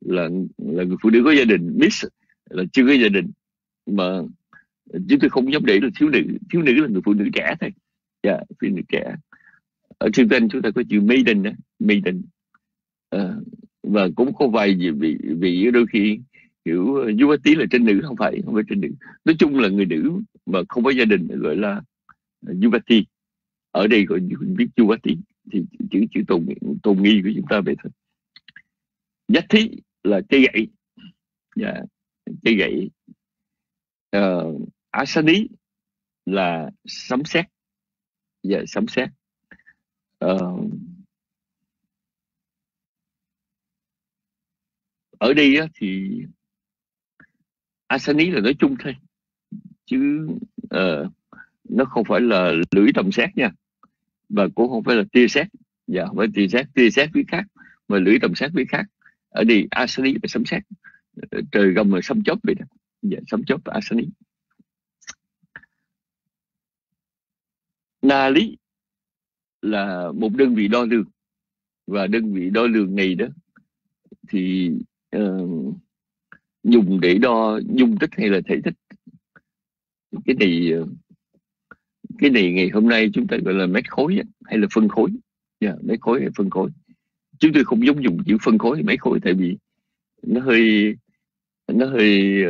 là là người phụ nữ có gia đình Miss là chưa có gia đình chúng tôi không dám để là thiếu nữ thiếu nữ là người phụ nữ trẻ thôi. Dạ yeah, phụ nữ trẻ. Ở trên tên chúng ta có chữ maiden đó maiden. Uh, và cũng có vài gì vì vì đôi khi kiểu tí là trên nữ không phải không phải trên nữ. Nói chung là người nữ mà không có gia đình gọi là Yuvati ở đây gọi biết Yuvati thì chữ chữ tôn tôn nghi của chúng ta vậy thôi. Nhất thí là cây gậy. Yeah, dạ, cây gậy. Ờ, uh, asani là sấm sét. Dạ yeah, sấm sét. Uh, ở đây á, thì asani là nói chung thôi chứ uh, nó không phải là lưỡi tầm xét nha và cũng không phải là tia xét dạ không phải tia xét tia xét với khác mà lưỡi tầm xét với khác. Ở đây asani là sấm xét trời gầm là sấm chớp vậy đó dạ, sấm chớp và asani na lý là một đơn vị đo lường. Và đơn vị đo lường này đó thì uh, dùng để đo dung tích hay là thể tích? Cái này ờ, cái này ngày hôm nay chúng ta gọi là mét khối hay là phân khối? Yeah, mét khối hay phân khối? Chúng tôi không giống dùng chữ phân khối hay mét khối tại vì nó hơi nó hơi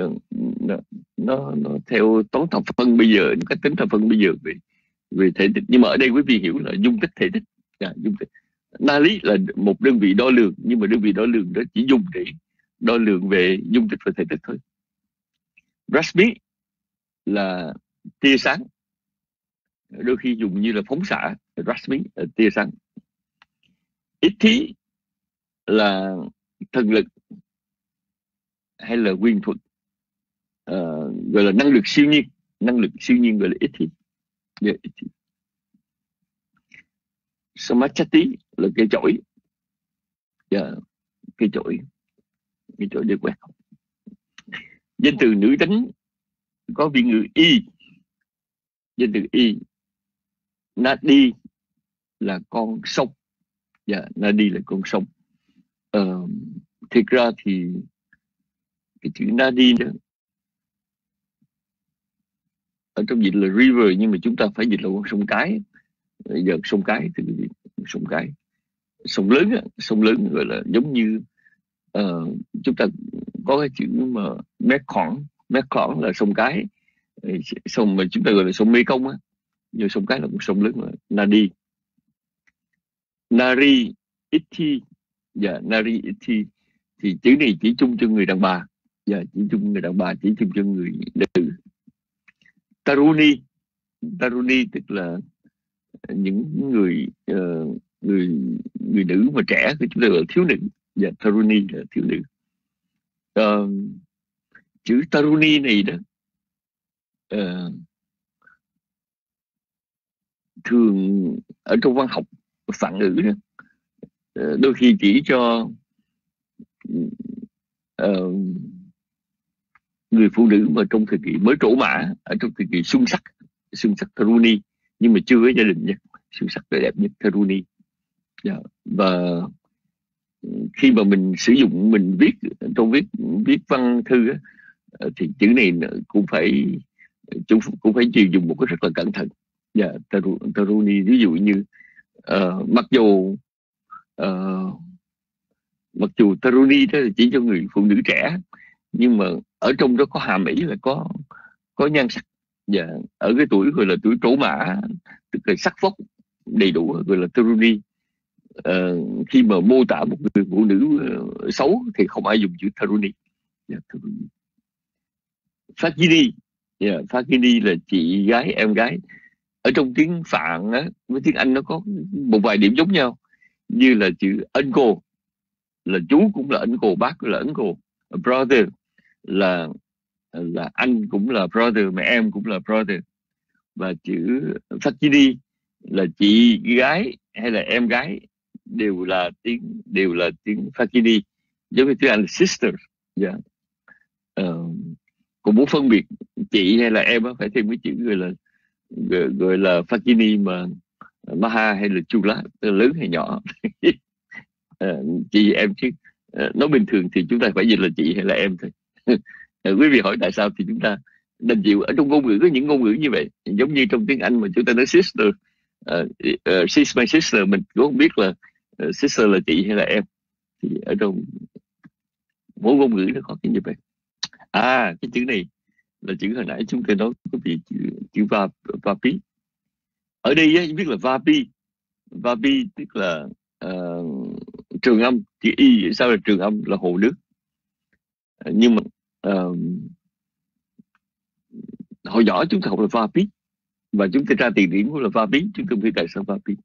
nó, nó, nó theo toán thập phân bây giờ cái tính thập phân bây giờ vì vì thể tích. Nhưng mà ở đây quý vị hiểu là dung tích thể tích. À, dung tích. Na lý là một đơn vị đo lường nhưng mà đơn vị đo lường đó chỉ dùng để đo lường về dung tích và thể tích thôi. Rasmi là tia sáng. Đôi khi dùng như là phóng xạ Rasmi là tia sáng. Ít thí là thần lực hay là quyền thuật uh, gọi là năng lực siêu nhiên năng lực siêu nhiên gọi là ít thí yeah, ít Samachati là cây chổi. Dạ, yeah, cây chổi cây chổi để quẹt. Danh từ nữ tính có vị ngữ y. Danh từ y Nadi là con sông. Dạ Nadi là con sông. Ờ, uh, thực ra thì cái chữ Nadi đó ở trong dịch là river nhưng mà chúng ta phải dịch là con sông cái. Giờ sông cái thì sông cái. Sông lớn sông lớn gọi là giống như uh, chúng ta có cái chữ mà mét khoảng mét khoảng là sông cái. Sông mà chúng ta gọi là sông mê công á. Nhưng sông cái là một sông lớn mà nadi. Nari ithi. Và yeah, nari ithi. Thì chữ này chỉ chung cho người đàn bà và chỉ chung người đàn bà chỉ chung cho người nữ. Taruni taruni tức là những người uh, người người nữ mà trẻ thì chúng ta gọi là thiếu nữ. Và yeah, taruni là thiếu nữ. Uh, chữ taruni này đó uh, thường ở trong văn học phản ngữ đó uh, đôi khi chỉ cho uh, người phụ nữ mà trong thời kỳ mới trổ mã ở trong thời kỳ sung sắc sung sắc Taruni nhưng mà chưa có gia đình nha sung sắc đẹp nhất Taruni yeah. Và khi mà mình sử dụng mình viết trong viết viết văn thư ờ, thì chữ này cũng phải chúng cũng phải sử dùng một cái rất là cẩn thận dạ, và yeah, taruni ví dụ như uh, mặc dù uh, mặc dù taruni đó là chỉ cho người phụ nữ trẻ nhưng mà ở trong đó có hàm ý là có có nhan sắc và ở cái tuổi gọi là tuổi trổ mã tức là sắc phốc đầy đủ gọi là taruni uh, ờ, khi mà mô tả một người phụ nữ uh, xấu thì không ai dùng chữ taruni yeah, dạ, Fakini yeah, Fakini là chị gái em gái. Ở trong tiếng Phạn á, với tiếng Anh nó có một vài điểm giống nhau. Như là chữ uncle là chú cũng là uncle bác cũng là uncle. Brother là ờ, là anh cũng là brother mà em cũng là brother. Và chữ Fakini là chị gái hay là em gái đều là tiếng đều là tiếng Fakini giống như tiếng Anh là sister yeah. uh, cũng muốn phân biệt chị hay là em phải thêm cái chữ gọi là gọi, gọi là Fakini mà Maha hay là Chula lớn hay nhỏ. Uh, chị em chứ uh, nói bình thường thì chúng ta phải dịch là chị hay là em thôi. quý vị hỏi tại sao thì chúng ta đành chịu? Ở trong ngôn ngữ có những ngôn ngữ như vậy. Giống như trong tiếng Anh mà chúng ta nói sister uh, uh, she's my sister mình cũng không biết là uh, sister là chị hay là em. Thì ở trong mỗi ngôn ngữ nó có cái như vậy. À cái chữ này là chữ hồi nãy chúng tôi nói có vị chữ chữ va vapi ở đây á, biết là vapi vapi tức là uh, trường âm chữ y. Sao là trường âm? Là hồ nước. Nhưng mà uh, hồi nhỏ chúng ta học là vapi và chúng ta ra tiền điển cũng là vapi chúng ta biết tại sao vapi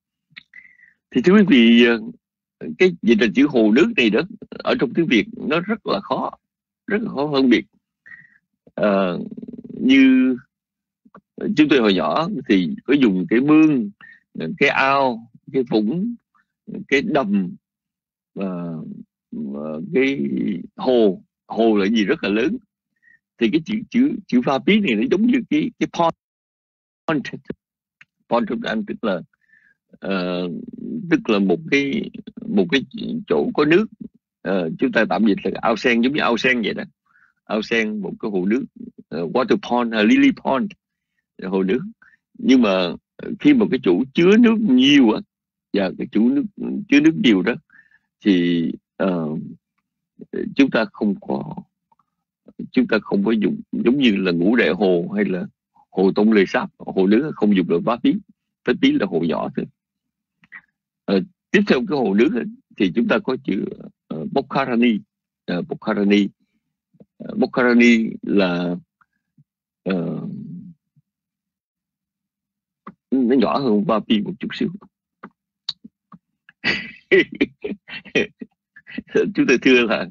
thì thưa quý vị ờ, cái dịch là chữ hồ nước này đó ở trong tiếng Việt nó rất là khó rất là khó phân biệt. À, như chúng tôi hồi nhỏ thì có dùng cái mương cái ao cái vũng cái đầm à, cái hồ hồ là gì rất là lớn. Thì cái chữ chữ chữ pha pí này nó giống như cái cái pond pond pond trong anh tức là uh, tức là một cái một cái chỗ có nước. Uh, chúng ta tạm dịch là ao sen giống như ao sen vậy đó. Ao sen một cái hồ nước uh, water pond uh, lily pond hồ nước. Nhưng mà khi một cái chủ chứa nước nhiều á và cái chủ nước chứa nước nhiều đó thì uh, chúng ta không có chúng ta không có dùng giống như là ngũ đại hồ hay là hồ tông lê sáp. Hồ nước không dùng được bá tí bá tí là hồ nhỏ thôi. À, tiếp theo cái hồ nước ấy, thì chúng ta có chữ uh, Bokharani. Uh, Bokharani uh, Bokharani là uh, nó nhỏ hơn Vapi một chút xíu. chúng tôi thưa là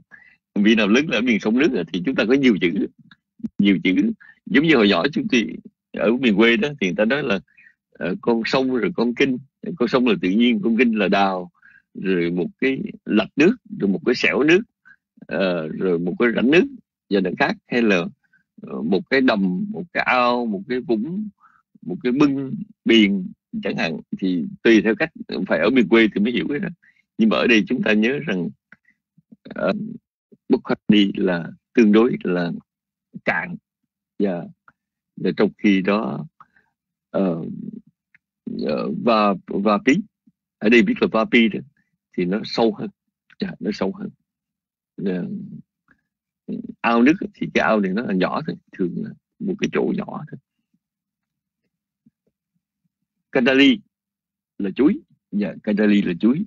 vì nào lớn là miền sông nước thì chúng ta có nhiều chữ nhiều chữ. Giống như hồi nhỏ chúng tôi ở miền quê đó thì người ta nói là uh, con sông rồi con kinh. Con sông là tự nhiên con kinh là đào rồi một cái lạch nước rồi một cái xẻo nước uh, rồi một cái rãnh nước và đằng khác. Hay là uh, một cái đầm một cái ao một cái vũng một cái bưng biển chẳng hạn. Thì tùy theo cách phải ở miền quê thì mới hiểu cái đó. Nhưng mà ở đây chúng ta nhớ rằng uh, đi là tương đối là cạn. Và, và trong khi đó uh, và và pi ở đây biết là va pi đó thì nó sâu hơn. Yeah, nó sâu hơn. Yeah. ao nước thì cái ao này nó là nhỏ thôi thường là một cái chỗ nhỏ thôi. Kadali là chuối. Dạ yeah, Kadali là chuối.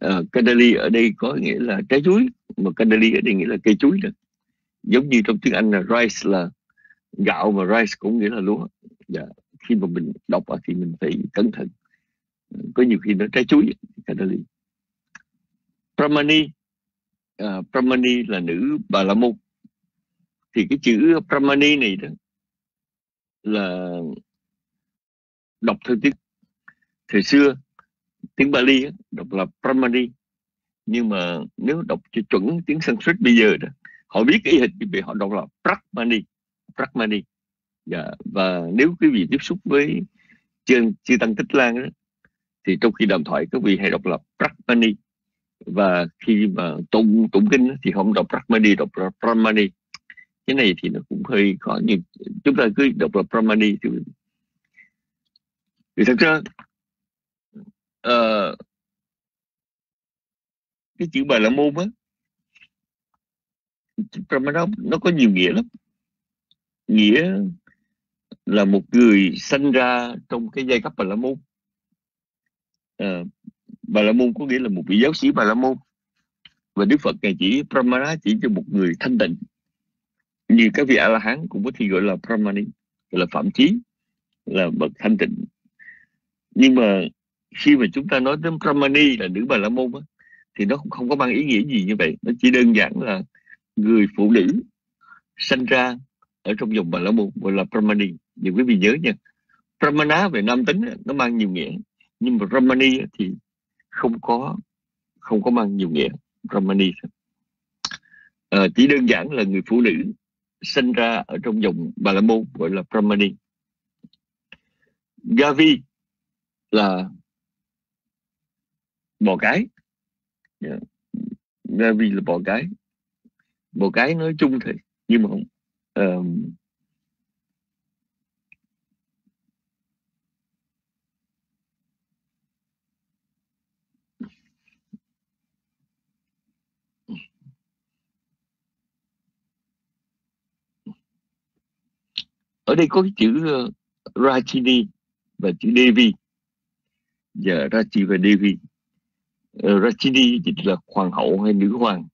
Ờ, uh, Kadali ở đây có nghĩa là trái chuối mà Kadali ở đây nghĩa là cây chuối đó. Giống như trong tiếng Anh là rice là gạo mà rice cũng nghĩa là lúa. Dạ khi mà mình đọc thì mình phải cẩn thận. Ờ, có nhiều khi nó trái chuối Kadali Brahmani uh, ờ, Brahmani là nữ Bà La Môn. Thì cái chữ Brahmani này đó là đọc theo tiếng. Thời xưa tiếng Bali đọc là Brahmani. Nhưng mà nếu đọc cho chuẩn tiếng Sanskrit bây giờ đó họ biết cái hình thì họ đọc là Brahmani Brahmani. Dạ. và nếu quý vị tiếp xúc với chương chư tăng tích lan đó, thì trong khi đàm thoại các vị hay đọc là Brahmani. Và khi mà tụng tụng kinh thì không đọc Brahmani đọc Brahmani. Cái này thì nó cũng hơi khó nhưng chúng ta cứ đọc là Brahmani thì thì thật ra uh, cái chữ bà la môn á. Brahmana nó có nhiều nghĩa lắm. Nghĩa là một người sinh ra trong cái giai cấp bà la môn. À, bà la môn có nghĩa là một vị giáo sĩ bà la môn. Và đức phật ngài chỉ Brahmana chỉ cho một người thanh tịnh. Như các vị a la hán cũng có thể gọi là Brahmani gọi là phạm chí là bậc thanh tịnh. Nhưng mà khi mà chúng ta nói đến Brahmani là nữ bà la môn á, thì nó cũng không có mang ý nghĩa gì như vậy. Nó chỉ đơn giản là người phụ nữ sinh ra ở trong dòng bà la môn gọi là Brahmani. Thì quý vị nhớ nha Brahmana về nam tính nó mang nhiều nghĩa nhưng mà Brahmani thì không có không có mang nhiều nghĩa Brahmani. À, chỉ đơn giản là người phụ nữ sinh ra ở trong dòng bà la môn gọi là Brahmani. Gavi là bò cái. Dạ. Yeah. Gavi là bò cái. Bò cái nói chung thì nhưng mà không um, ở đây có cái chữ uh, Rajini và chữ Devi. Dạ, và Rachi và Devi. Ờ, Rachidi dịch là hoàng hậu hay nữ hoàng.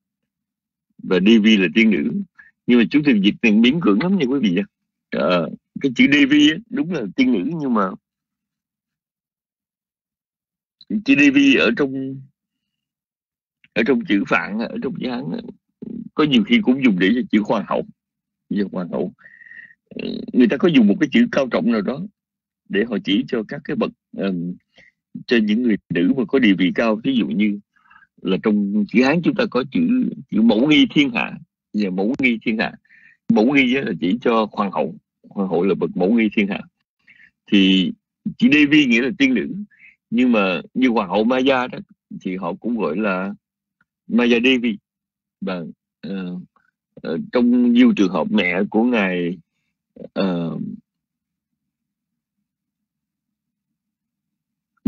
Và Devi là tiên nữ. Nhưng mà chúng thường dịch tiếng biến cưỡng lắm nha quý vị à, cái chữ Devi ấy, đúng là tiên nữ nhưng mà chữ Devi ở trong ở trong chữ phạn ở trong chữ hán có nhiều khi cũng dùng để cho chữ hoàng hậu. Giờ hoàng hậu. Ờ, người ta có dùng một cái chữ cao trọng nào đó để họ chỉ cho các cái bậc um, cho những người nữ mà có địa vị cao. Ví dụ như là trong chữ hán chúng ta có chữ chữ mẫu nghi thiên hạ. Và mẫu nghi thiên hạ mẫu nghi là chỉ cho hoàng hậu hoàng hậu là bậc mẫu nghi thiên hạ. Thì chữ Devi nghĩa là tiên nữ. Nhưng mà như hoàng hậu Maya đó thì họ cũng gọi là Maya Devi và uh, uh, trong nhiều trường hợp mẹ của ngài uh,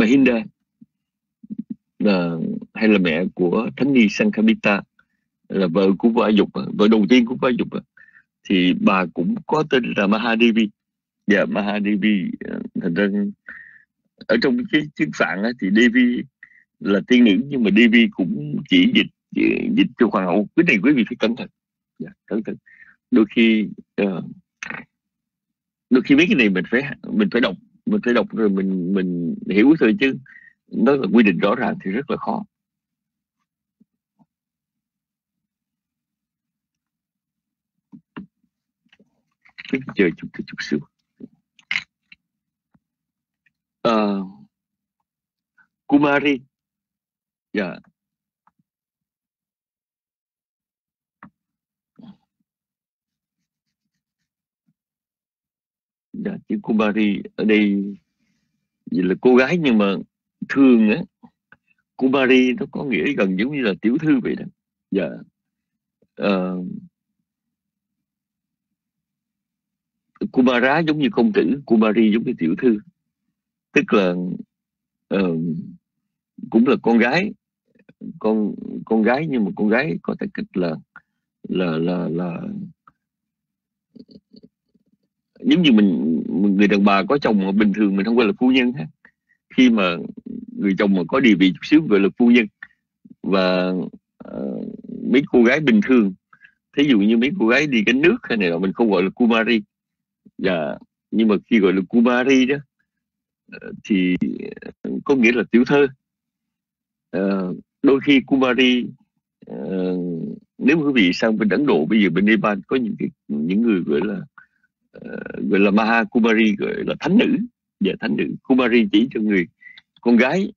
Mahinda uh, hay là mẹ của Thánh Nhi Sankhamita là vợ của vua Dục vợ đầu tiên của vua Dục thì bà cũng có tên là Mahadevi. Và yeah, Mahadevi ờ, thành ra ở trong cái tiếng phạn thì Devi là tiên nữ nhưng mà Devi cũng chỉ dịch dịch cho hoàng hậu. Cái này quý vị phải cẩn thận. Yeah, cẩn thận. Đôi khi uh, đôi khi mấy cái này mình phải mình phải đọc mình phải đọc rồi mình mình hiểu thôi chứ nó là quy định rõ ràng thì rất là khó. Chờ chút chút xíu uh, Kumari. Dạ. yeah. Dạ chữ Kumari ở đây vậy là cô gái nhưng mà thường á Kumari nó có nghĩa gần giống như là tiểu thư vậy đó. Dạ ờ, uh, Kumara giống như công tử Kumari giống như tiểu thư. Tức là uh, cũng là con gái con con gái nhưng mà con gái có thể cách là là là là giống như mình người đàn bà có chồng mà bình thường mình không gọi là phu nhân ha khi mà người chồng mà có địa vị chút xíu gọi là phu nhân. Và uh, mấy cô gái bình thường. Thí dụ như mấy cô gái đi cái nước hay này mình không gọi là kumari. Dạ nhưng mà khi gọi là kumari đó ờ, thì ờ, có nghĩa là tiểu thơ. Uh, đôi khi kumari uh, nếu quý vị sang bên ấn độ bây giờ bên nepal có những cái những người gọi là uh, gọi là maha kumari gọi là thánh nữ. Và thánh nữ. Kumari chỉ cho người con gái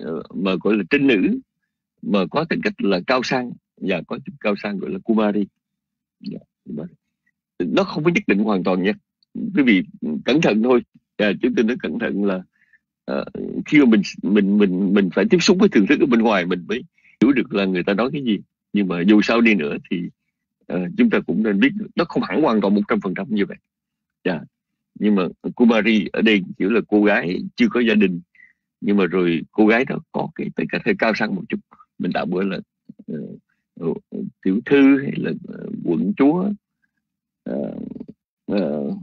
uh, mà gọi là trinh nữ mà có tính cách là cao sang. Và có tính cao sang gọi là kumari. Dạ, yeah, nó không có nhất định hoàn toàn nha. Quý vị cẩn thận thôi. À, chúng tôi nói cẩn thận là à, khi mà mình mình mình mình phải tiếp xúc với thưởng thức ở bên ngoài mình mới hiểu được là người ta nói cái gì. Nhưng mà dù sao đi nữa thì uh, chúng ta cũng nên biết nó không hẳn hoàn toàn một trăm phần trăm như vậy. Yeah. Dạ. nhưng mà cô Marie ở đây kiểu là cô gái chưa có gia đình. Nhưng mà rồi cô gái đó có cái tính cách hơi cao sang một chút. Mình tạo bữa là uh, tiểu thư hay là uh, quận chúa. Uh, uh,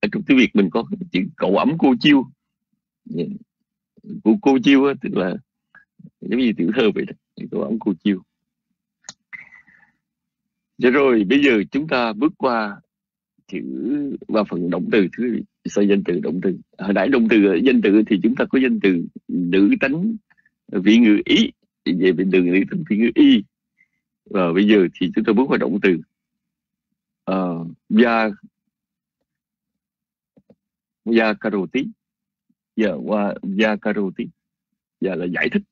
ở trong tiếng việt mình có chữ cậu ấm cô chiêu. Yeah. cô cô chiêu á, tức là giống như tiểu thơ vậy đó. Cậu ấm cô chiêu. Dạ rồi bây giờ chúng ta bước qua chữ qua phần động từ thứ sau danh từ động từ. Hồi nãy động từ danh từ thì chúng ta có danh từ nữ tánh vị ngữ ý. Về bên đường nữ tánh vị ngữ y. Và bây giờ thì chúng ta bước qua động từ. À, gia gia karoti giờ dạ, qua gia karoti giờ dạ là giải thích.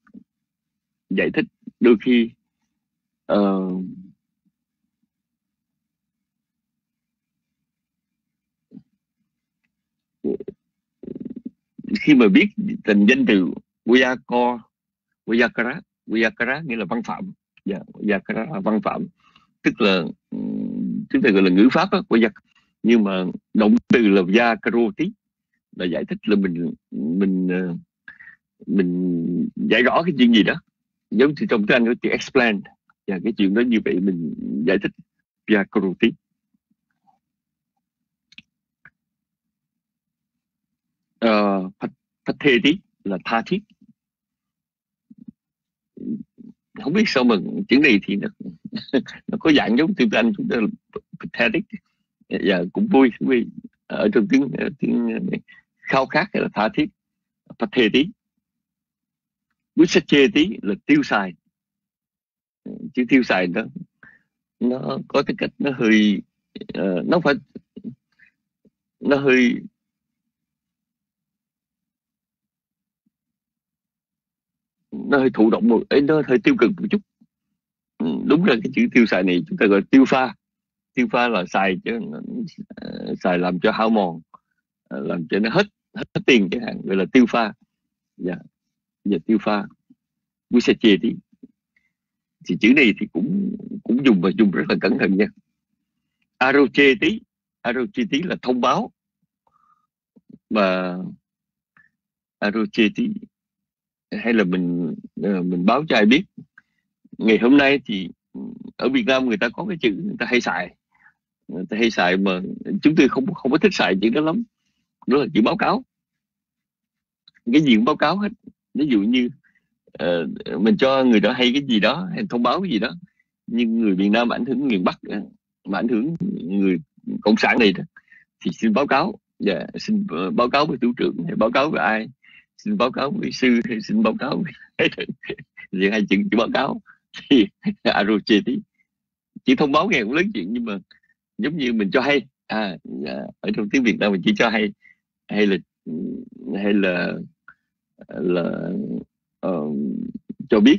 Giải thích đôi khi uh, khi mà biết tình danh từ Vyako Vyakara Vyakara nghĩa là văn phạm. Dạ, yeah, Vyakara là văn phạm. Tức là chúng ta gọi là ngữ pháp của Vyak nhưng mà động từ là Vyakaroti là giải thích là mình mình ờ, mình giải rõ cái chuyện gì đó. Giống như trong tiếng Anh có chữ explain. Và cái chuyện đó như vậy mình giải thích Vyakaroti. Uh, tí là tha thiết. Không biết sao mà chữ này thì nó, nó có dạng giống tiếng Anh chúng ta là pathetic và dạ, cũng vui vì ở trong tiếng tiếng khao khát hay là tha thiết. Pathetic chê tí là tiêu xài. Chứ tiêu xài nó nó có cái cách nó hơi uh, nó phải nó hơi nó hơi thụ động một ấy, nó hơi tiêu cực một chút. Ừ, đúng là cái chữ tiêu xài này chúng ta gọi tiêu pha. Tiêu pha là xài chứ ờ, xài làm cho hao mòn ờ, làm cho nó hết hết tiền chẳng hạn, gọi là tiêu pha. Dạ giờ tiêu pha. Quý sẽ chia đi thì chữ này thì cũng cũng dùng và dùng rất là cẩn thận nha. Aroche tí. Aroche tí là thông báo. Và aroche tí hay là mình ờ, mình báo cho ai biết? Ngày hôm nay thì ở Việt Nam người ta có cái chữ người ta hay xài. Người ta hay xài mà chúng tôi không không có thích xài chữ đó lắm. Đó là chữ báo cáo. Cái gì cũng báo cáo hết. Ví dụ như uh, mình cho người đó hay cái gì đó hay thông báo cái gì đó nhưng người Việt Nam ảnh hưởng miền Bắc ờ, mà ảnh hưởng người cộng sản này đó, thì xin báo cáo. Và yeah, xin báo cáo với thủ trưởng hay báo cáo với ai xin báo cáo với sư hay xin báo cáo với hai chữ, chữ báo cáo thì aruchi thì chỉ thông báo nghe cũng lớn chuyện nhưng mà giống như mình cho hay. À, à ở trong tiếng Việt Nam mình chỉ cho hay. Hay là hay là là uh, cho biết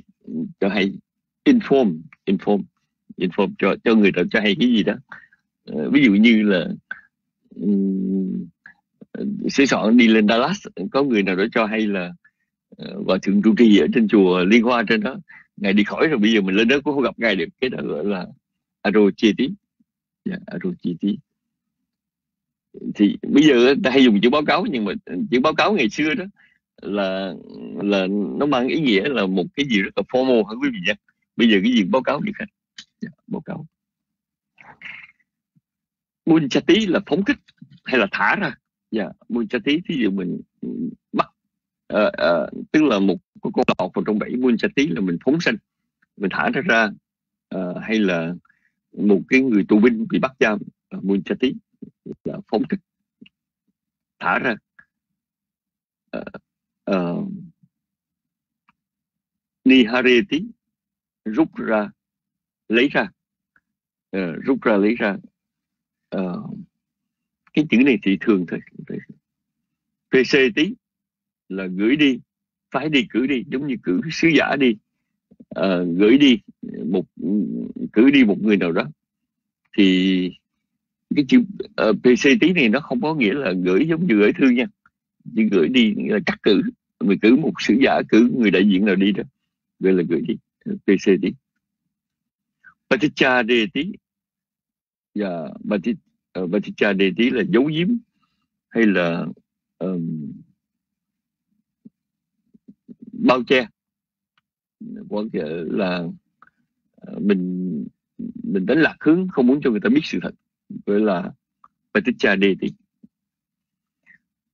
cho hay. Inform inform inform cho cho người đó cho hay cái gì đó. Uh, ví dụ như là um, sẽ soạn đi lên Dallas có người nào đó cho hay là và hòa thượng trụ trì ở trên chùa Liên Hoa trên đó ngài đi khỏi rồi bây giờ mình lên đó cũng không gặp ngài được cái đó gọi là aro chi tí yeah, dạ, aro chi tí thì bây giờ ta hay dùng chữ báo cáo nhưng mà chữ báo cáo ngày xưa đó là là nó mang ý nghĩa là một cái gì rất là formal hả quý vị nhé. Bây giờ cái gì báo cáo được khách yeah, dạ, báo cáo. Tí là phóng thích hay là thả ra? Dạ yeah, tí thí dụ mình bắt uh, uh, tức là một con lọt vào trong bẫy tí là mình phóng sinh mình thả ra ra uh, hay là một cái người tù binh bị bắt giam uh, tí là phóng thích thả ra. Uh, uh, nihareti rút ra lấy ra uh, rút ra lấy ra uh, cái chữ này thì thường thôi pc tí là gửi đi phải đi cử đi giống như cử sứ giả đi. Uh, gửi đi một cử đi một người nào đó. Thì cái chữ ờ, uh, pc tí này nó không có nghĩa là gửi giống như gửi thư nha. Chỉ gửi đi nghĩa là cắt cử. Mình cử một sứ giả cử người đại diện nào đi đó gọi là gửi đi pc tí. Paticha đề tí dạ, và Ờ, vaticha đề tí là giấu giếm hay là um, bao che? Hoặc là ờ, mình mình đánh lạc hướng không muốn cho người ta biết sự thật. Gọi là vaticha đề tí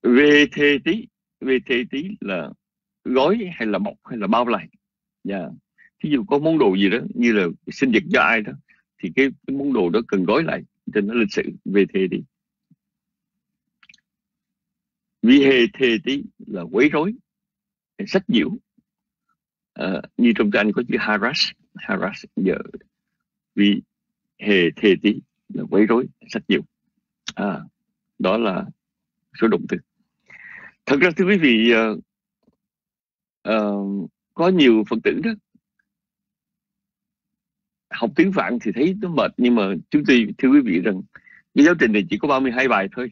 về thê tí về thê tí là gói hay là bọc hay là bao lại? Yeah. Thí dụ có món đồ gì đó như là sinh nhật cho ai đó thì cái, cái món đồ đó cần gói lại cho nó lịch sự về thề đi, vì hề thề tí là quấy rối sách nhiễu. À, như trong tiếng Anh có chữ harass harass giờ vì hề thề tí là quấy rối sách nhiễu. À, đó là số động từ. Thật ra thưa quý vị uh, uh, có nhiều phật tử đó học tiếng Phạn thì thấy nó mệt, nhưng mà chúng tôi thưa quý vị rằng cái giáo trình này chỉ có 32 bài thôi.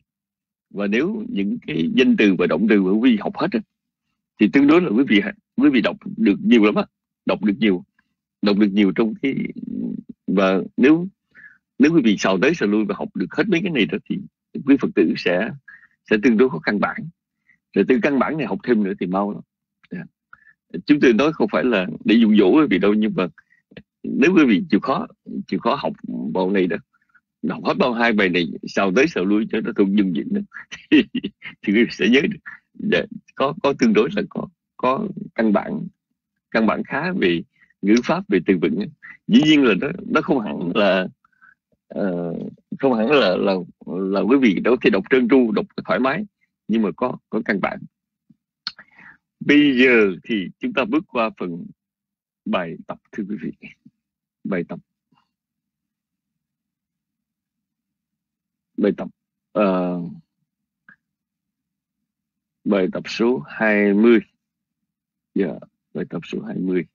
Và nếu những cái danh từ và động từ mà quý vị học hết thì tương đối là quý vị quý vị đọc được nhiều lắm á, đọc được nhiều, đọc được nhiều trong cái, và nếu nếu quý vị sau tới sau lui và học được hết mấy cái này đó thì quý phật tử sẽ sẽ tương đối có căn bản. Rồi từ căn bản này học thêm nữa thì mau lắm. Dạ. Yeah. Chúng tôi nói không phải là để dụ dỗ quý vị đâu, nhưng mà nếu quý vị chịu khó chịu khó học bộ này đó đọc hết bao hai bài này sau tới sau lui cho nó thuộc dung dịnh đó thì, thì quý vị sẽ nhớ được. Để có có tương đối là có có căn bản căn bản khá về ngữ pháp về từ vựng dĩ nhiên là nó nó không hẳn là uh, không hẳn là là là quý vị đâu khi đọc trơn tru đọc thoải mái nhưng mà có có căn bản. Bây giờ thì chúng ta bước qua phần bài tập thưa quý vị bài tập bài tập uh, ờ, bài tập số 20 dạ yeah, bài tập số 20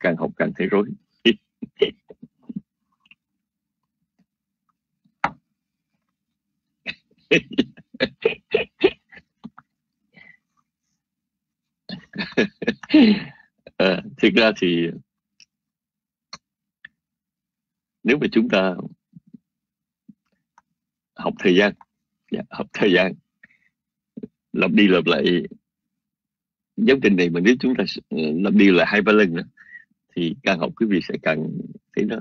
càng học càng thấy rối. à, thực ra thì nếu mà chúng ta học thời gian dạ, học thời gian lặp đi lặp lại giáo trình này mà nếu chúng ta ờ, lặp đi lại hai ba lần nữa thì càng học quý vị sẽ càng thấy nó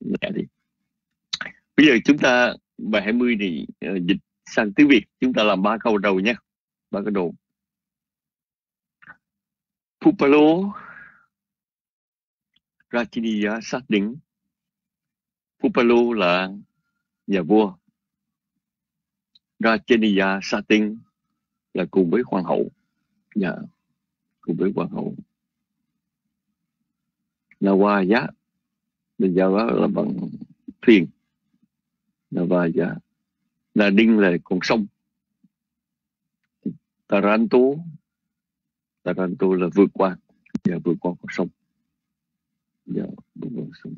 nhẹ đi. Bây giờ chúng ta bài 20 thì uh, dịch sang tiếng Việt chúng ta làm ba câu đầu nhé ba câu đầu. Pupalo. Rajiniya xác định Pupalo là nhà vua. Rajiniya Satin là cùng với hoàng hậu. Dạ cùng với hoàng hậu. Nawaya bây giờ đó là bằng thuyền. Nawaya là đinh là con sông. Taranto Taranto là vượt qua và vượt qua con sông. Dạ vượt qua sông.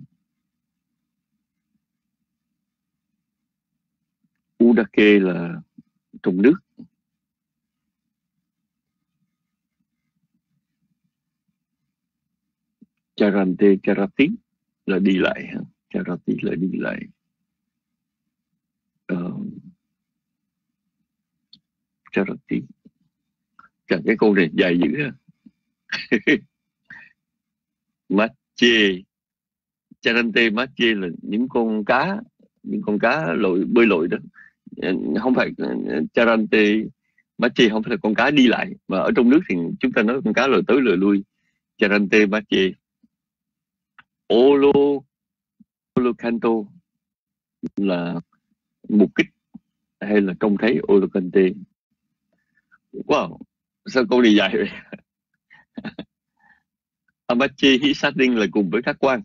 Udake là trong nước. Charante Charati là đi lại Charati là đi lại. Uh, Charati. Trời, cái câu này dài dữ ha. Mache Charante chê là những con cá những con cá lội bơi lội đó. Không phải ờ, Charante Mache không phải là con cá đi lại mà ở trong nước thì chúng ta nói con cá lội tới lội lui. Charante Mache Olo Olocanto là mục kích hay là trông thấy Olocante wow! Sao câu này dài vậy? Amachi hít sát đinh là cùng với các quan.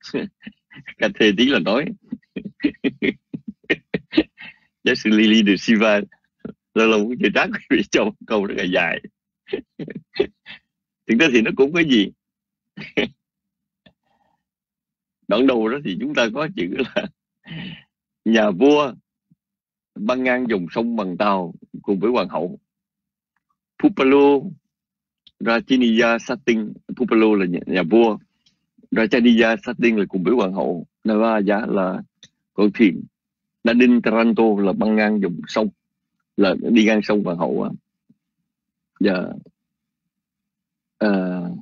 Cả thề tí là nói. Giáo sư Lily de Silva, lâu lâu cũng chưa trác bị cho một câu rất là dài. Thực ra thì nó cũng có gì? Đoạn đầu đó thì chúng ta có chữ là nhà vua băng ngang dòng sông bằng tàu cùng với hoàng hậu. Pupalo Rajiniya Satin Pupalo là nhà, nhà vua. Rajaniya Satin là cùng với hoàng hậu Navaya là con thuyền. Nadin Taranto là băng ngang dòng sông là đi ngang sông hoàng hậu và dạ. uh,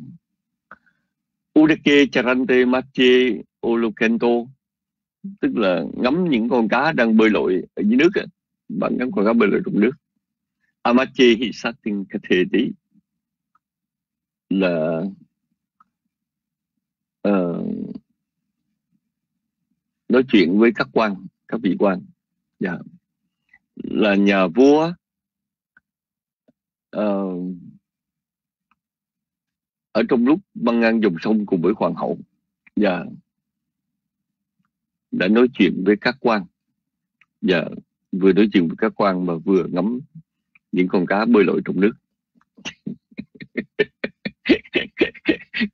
Udake Charante Mache Olokento tức là ngắm những con cá đang bơi lội ở dưới nước bạn ngắm con cá bơi lội trong nước. Amache Hisatin Kathedi là uh, ờ, nói chuyện với các quan các vị quan yeah. Là nhà vua uh, ở trong lúc băng ngang dòng sông cùng với hoàng hậu và yeah. đã nói chuyện với các quan và yeah. vừa nói chuyện với các quan mà vừa ngắm những con cá bơi lội trong nước.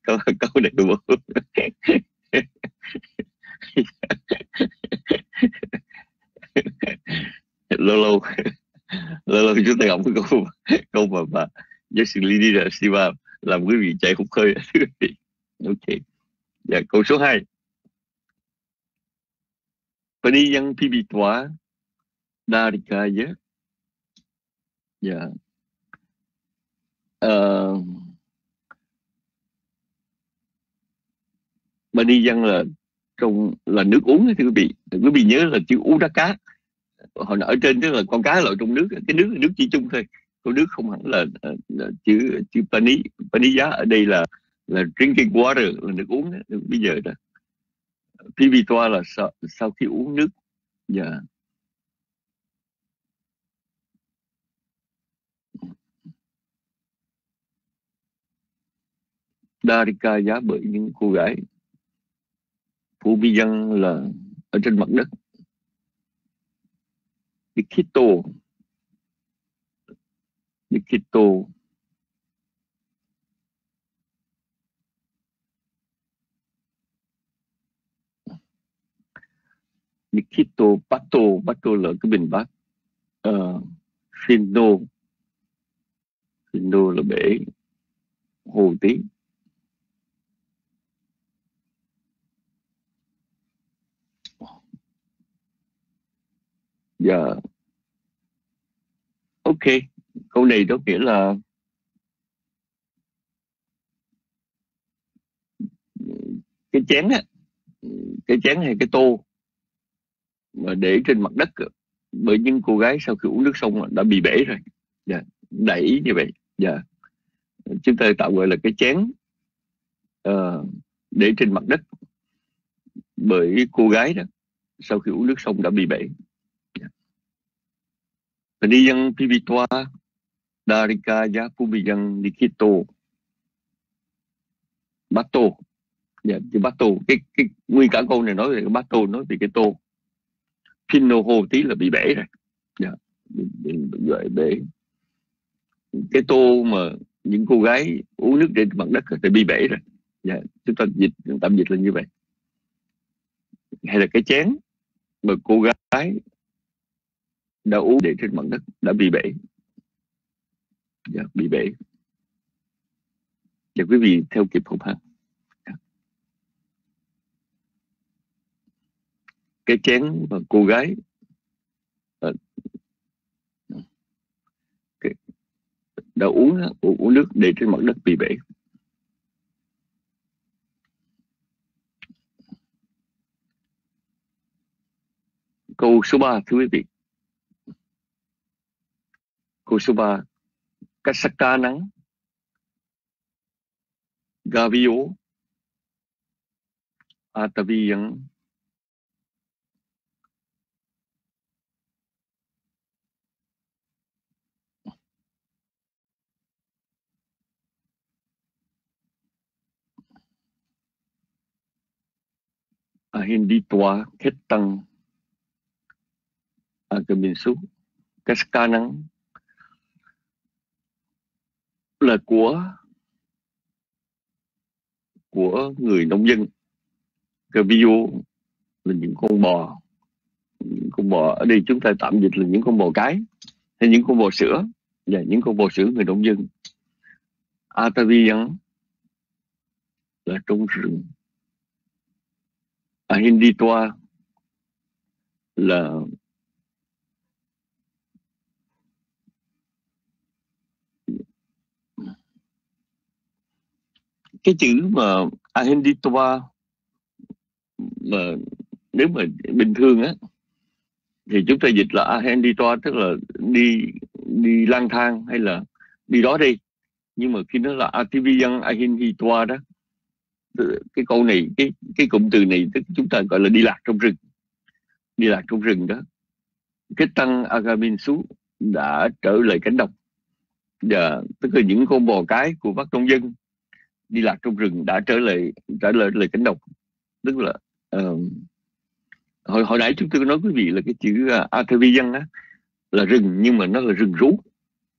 Câu câu này bố. Lâu lâu lâu lâu chúng ta gặp cái câu câu mà mà giáo sư Lini là Siva làm quý vị chạy hụt hơi. Ok. Dạ câu số 2 Paniyang Pibitwa Darikaya dạ. Ờ, đi Paniyang là trong là nước uống thưa quý vị. Quý vị nhớ là chữ cá. Hồi ở trên tức là con cá lội trong nước cái nước nước chỉ chung thôi. Con nước không hẳn là, là, là chữ chữ pani pani giá. Ở đây là là drinking water là nước uống đó, bây giờ đó pivitoa là sau, sau khi uống nước. Dạ. Darika giá bởi những cô gái phú bi dân là ở trên mặt đất. Nikito. Nikito. Nikito Pato. Pato là cái bình bát ờ, uh, Findo Findo là bể hồ tí. Dạ yeah. Ok Câu này có nghĩa là Cái chén á Cái chén hay cái tô Mà để trên mặt đất Bởi những cô gái sau khi uống nước sông Đã bị bể rồi dạ. Đẩy như vậy dạ. Chúng ta tạo gọi là cái chén uh, Để trên mặt đất Bởi cô gái đó Sau khi uống nước sông đã bị bể Peniyang pibitwa Darika Yakubiyang Nikito. Bato. Dạ, chữ Bato cái, cái nguyên cả câu này nói về cái Bato nói về cái tô. Pino hồ tí là bị bể rồi. Dạ, bị, bị, bị, bể. Cái tô mà những cô gái uống nước trên mặt đất thì bị bể rồi. Dạ, chúng ta dịch tạm dịch là như vậy. Hay là cái chén mà cô gái đã uống để trên mặt đất đã bị bể. Dạ, bị bể. Và quý vị theo kịp không ha dạ. cái chén và cô gái ờ, đã uống uống nước để trên mặt đất bị bể. Câu số 3 thưa quý vị. Kusuma Kasakanan Gavio Ataviyang à, ah, hindi tua hết tăng à, cái ketang agamin su kaskanang là của của người nông dân. Cái bio là những con bò, những con bò ở đây chúng ta tạm dịch là những con bò cái hay những con bò sữa và những con bò sữa người nông dân. Atavian là trong rừng. Ahinditoa là cái chữ mà Ahenditoa mà nếu mà bình thường á, thì chúng ta dịch là Ahenditoa tức là đi đi lang thang hay là đi đó đi. Nhưng mà khi nó là Ativiyan Ahenditoa đó cái câu này, cái cái cụm từ này tức chúng ta gọi là đi lạc trong rừng. Đi lạc trong rừng đó. Cái tăng Agaminsu đã trở lại cánh đồng và tức là những con bò cái của bác nông dân đi lạc trong rừng đã trở lại trở lại lời cánh đồng tức là uh, hồi hồi nãy chúng tôi nói quý vị là cái chữ à, uh, Atavijan á là rừng nhưng mà nó là rừng rú.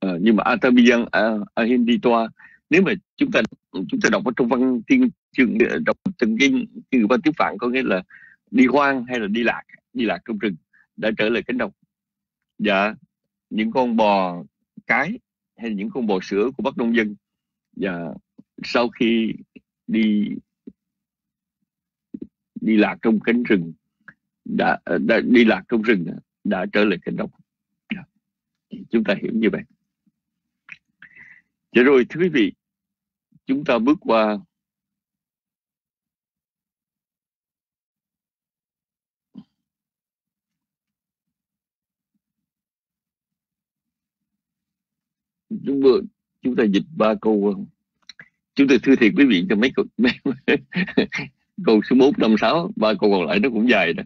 Uh, nhưng mà Ataviyan uh, à, Ahinditoa nếu mà chúng ta chúng ta đọc ở trong văn tiên chương ờ, đọc từng kinh như văn tiếng phạn có nghĩa là đi hoang hay là đi lạc đi lạc trong rừng đã trở lại cánh đồng và dạ, những con bò cái hay những con bò sữa của bắc nông dân và sau khi đi đi lạc trong cánh rừng đã, đã đi lạc trong rừng đã trở lại cánh đồng. Dạ. Chúng ta hiểu như vậy. Thế rồi thưa quý vị chúng ta bước qua chúng chúng ta dịch ba câu chúng tôi thưa thiệt quý vị cho mấy câu mấy, câu số 4, 5, 6 ba câu còn lại nó cũng dài đó.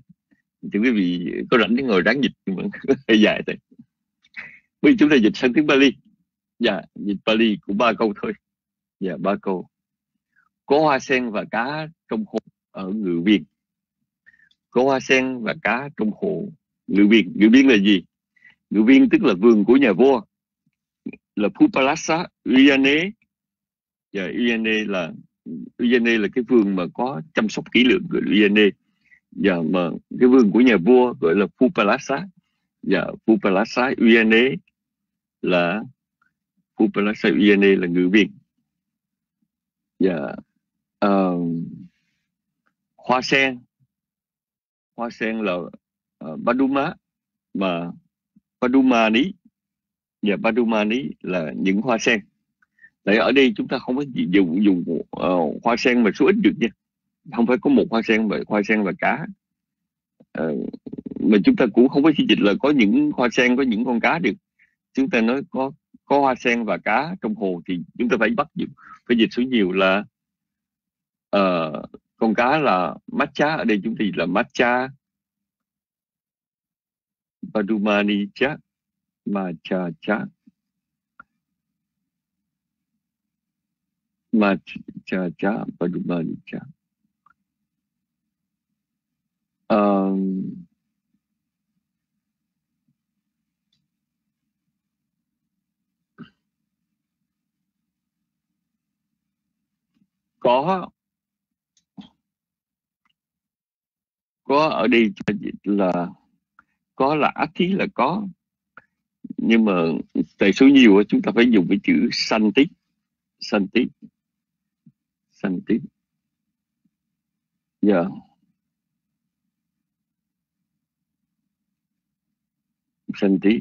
Thì quý vị có rảnh thì ngồi ráng dịch nhưng mà hơi dài thôi. Bây chúng ta dịch sang tiếng Bali dạ dịch Bali cũng ba câu thôi. Dạ ba câu. Có hoa sen và cá trong hồ ở ngự viên. Có hoa sen và cá trong hồ ngự viên. Ngự viên là gì? Ngự viên tức là vườn của nhà vua. Là Pupalasa Uyane Dạ, và UNA là UNA là cái vườn mà có chăm sóc kỹ lưỡng gọi là Uyane và mà cái vườn của nhà vua gọi là Pupalasa và dạ, Pupalasa UNA là Pupalasa UNA là ngữ viên và uh, hoa sen. Hoa sen là ờ, uh, Baduma mà Padumani và dạ, Padumani là những hoa sen. Tại ở đây chúng ta không có dùng dùng uh, hoa sen mà số ít được nha. Không phải có một hoa sen mà hoa sen và cá. Uh, mà chúng ta cũng không có chỉ dịch là có những hoa sen có những con cá được. Chúng ta nói có có hoa sen và cá trong hồ thì chúng ta phải bắt dịch phải dịch số nhiều là uh, con cá là matcha. Ở đây chúng ta là matcha Padumani cha Macha cha. Macha cha um, có có ở đây là có là ác thí là có nhưng mà tại số nhiều chúng ta phải dùng cái chữ sanh tích, sanh tích sanh tiếp. Dạ. Yeah. sanh tiếp.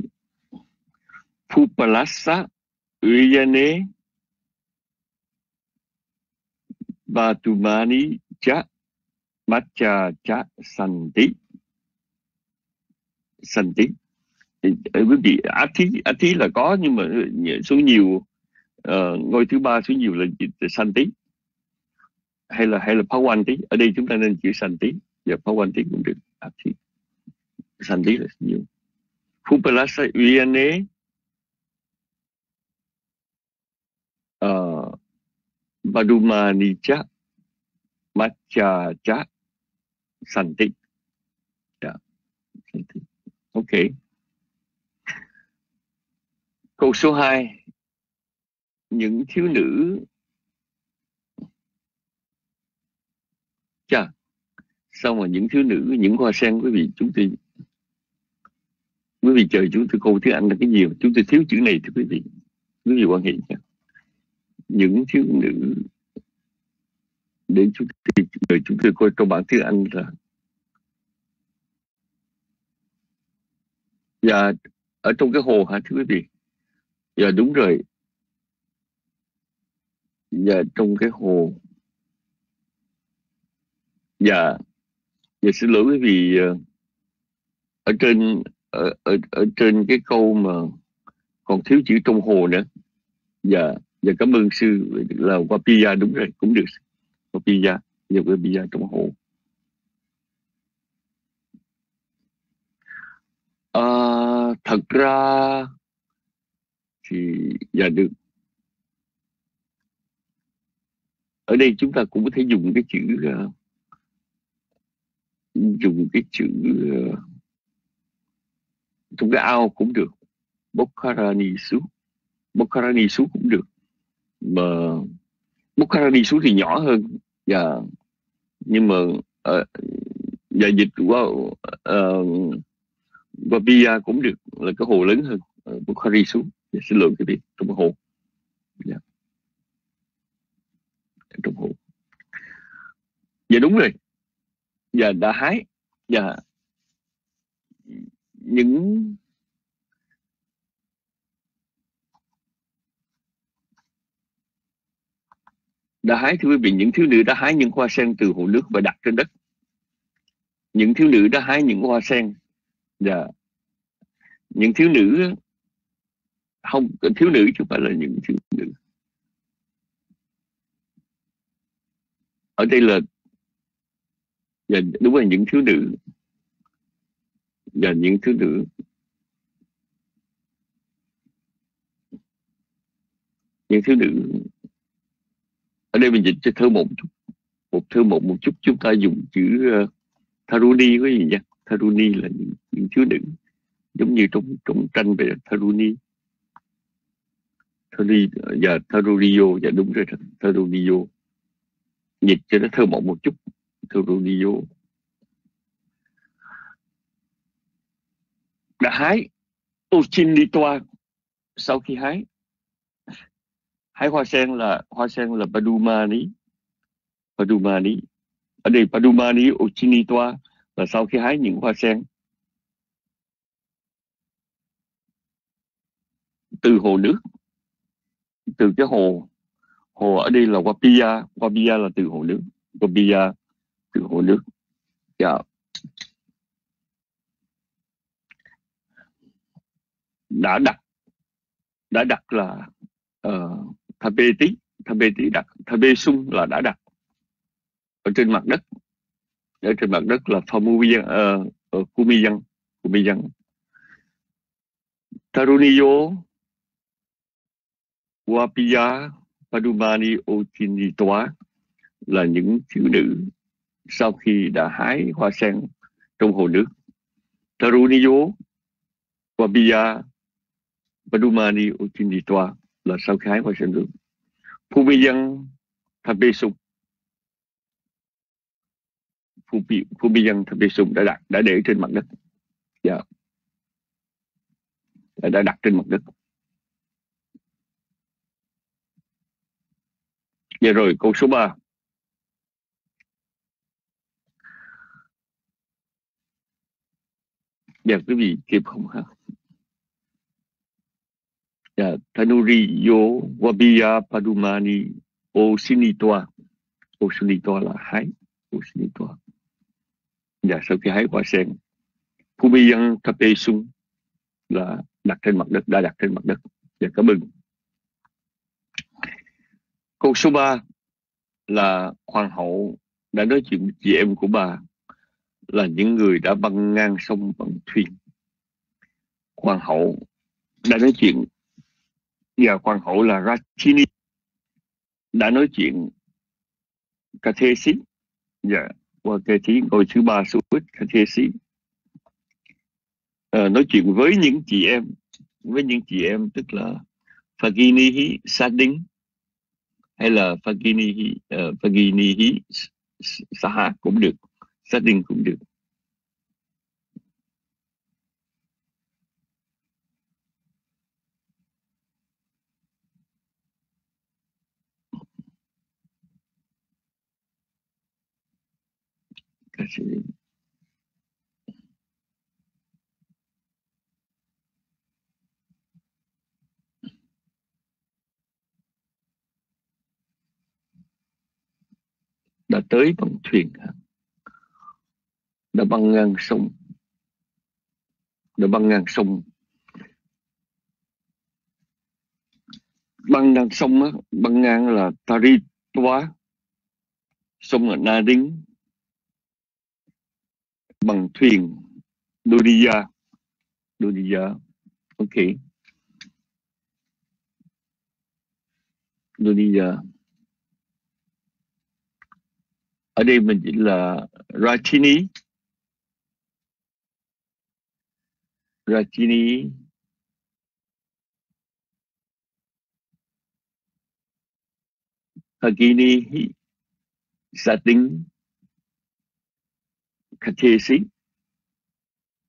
Phupalasa Uyane Batumani Cha Matcha Cha Santi Santi ờ, quý vị á thí á thí là có nhưng mà ờ, số nhiều uh, ngôi thứ ba số nhiều là Santi tí hay là hay là phá quan tí. Ở đây chúng ta nên chữ sanh tí. Và phá quan tí cũng được. À, Ác sanh tí là nhiều. Phupalasa Uyane uh, ờ, Badumanicha Matcha Cha Santi yeah. Dạ, ok. Câu số 2 Những thiếu nữ Chà. Sao mà những thiếu nữ Những hoa sen quý vị chúng tôi Quý vị chờ chúng tôi câu tiếng Anh là cái gì? Chúng tôi thiếu chữ này thưa quý vị. Quý vị quan hệ nha. Những thiếu nữ đến chúng tôi, chờ chúng tôi coi trong bản tiếng Anh là Và ở trong cái hồ hả thưa quý vị? Dạ đúng rồi. Dạ trong cái hồ dạ. Dạ xin lỗi quý vị ờ, ở trên ở, ở, ở trên cái câu mà còn thiếu chữ trong hồ nữa. Dạ dạ cảm ơn sư. Là wapia đúng rồi cũng được. Wapia dạ wapia trong hồ. À, thật ra thì dạ được. Ở đây chúng ta cũng có thể dùng cái chữ uh, dùng cái chữ trong cái ao cũng được. Bokharani su Bokharani su cũng được. Mà Bokharani su thì nhỏ hơn và yeah. nhưng mà uh, và dịch qua uh, ờ, Bia cũng được là cái hồ lớn hơn ờ, uh, Bukhari su dạ, xin lỗi cái gì trong hồ. Dạ. trong hồ. Dạ đúng rồi và đã hái, và những đã hái, thưa quý vị, những thiếu nữ đã hái những hoa sen từ hồ nước và đặt trên đất. Những thiếu nữ đã hái những hoa sen, và những thiếu nữ, không, thiếu nữ chứ phải là những thiếu nữ. Ở đây là và đúng là những thiếu nữ. Và những thiếu nữ. Những thiếu nữ. Ở đây mình dịch cho thơ một chút. Một thơ một một chút chúng ta dùng chữ uh, tharuni có gì nhỉ? Tharuni là những, những thiếu nữ. Giống như trong trong tranh về tharuni. Tharuni dạ, và Tharuniyo và đúng rồi Tharuniyo dịch cho nó thơ mộng một chút. Tharuriyo đã hái Ochinitoa sau khi hái hái hoa sen là, hoa sen là Padumani. Padumani, ở đây Padumani Ochinitoa là sau khi hái những hoa sen. Từ hồ nước, từ cái hồ hồ ở đây là Wapia. Wapia là từ hồ nước, Wapia từ hồ nước. Dạ. Yeah. đã đặt đã đặt là ờ, uh, Thabe tí Thabe tí đặt Thabe sung là đã đặt ở trên mặt đất. Ở trên mặt đất là Famuyan uh, ờ, uh, Kumiyan Kumiyan Taruniyo wapiya Padumani otinitoa là những thiếu nữ sau khi đã hái hoa sen trong hồ nước. Taruniyo Wabiya Padumani Ochinitoa là sau khi hái hoa sen nước. Phumiyan Thabesuk Phumiyan Thabesuk đã đặt đã để trên mặt đất. Dạ. Yeah. Đã đặt trên mặt đất. Dạ rồi, câu số 3. Dạ quý vị kịp không ha? Dạ, Tanuri yo wabiya padumani osinitoa. Osinitoa là hái. Osinitoa. Dạ, sau khi hái quả sen. Pubiyan tapesung là đặt trên mặt đất, đã đặt trên mặt đất. Dạ, cảm ơn. Câu số 3 là hoàng hậu đã nói chuyện với chị em của bà là những người đã băng ngang sông bằng thuyền. Hoàng hậu đã nói chuyện và hoàng hậu là Rachini đã nói chuyện Kathesi và qua cái thí ngồi thứ ba số ít Kathesi à, ờ, nói chuyện với những chị em với những chị em tức là Phaginihi Sadin hay là Phaginihi uh, Phaginihi Saha cũng được gia đình cũng được. Kasi đã tới bằng thuyền đã băng ngang sông. Đã băng ngang sông. Băng ngang sông á, băng ngang là Taritwa sông ở Na Đính. Bằng thuyền Dodiya Dodiya ok. Dodiya ở đây mình chỉ là Rajini Rachini Hagini Satin Kathesi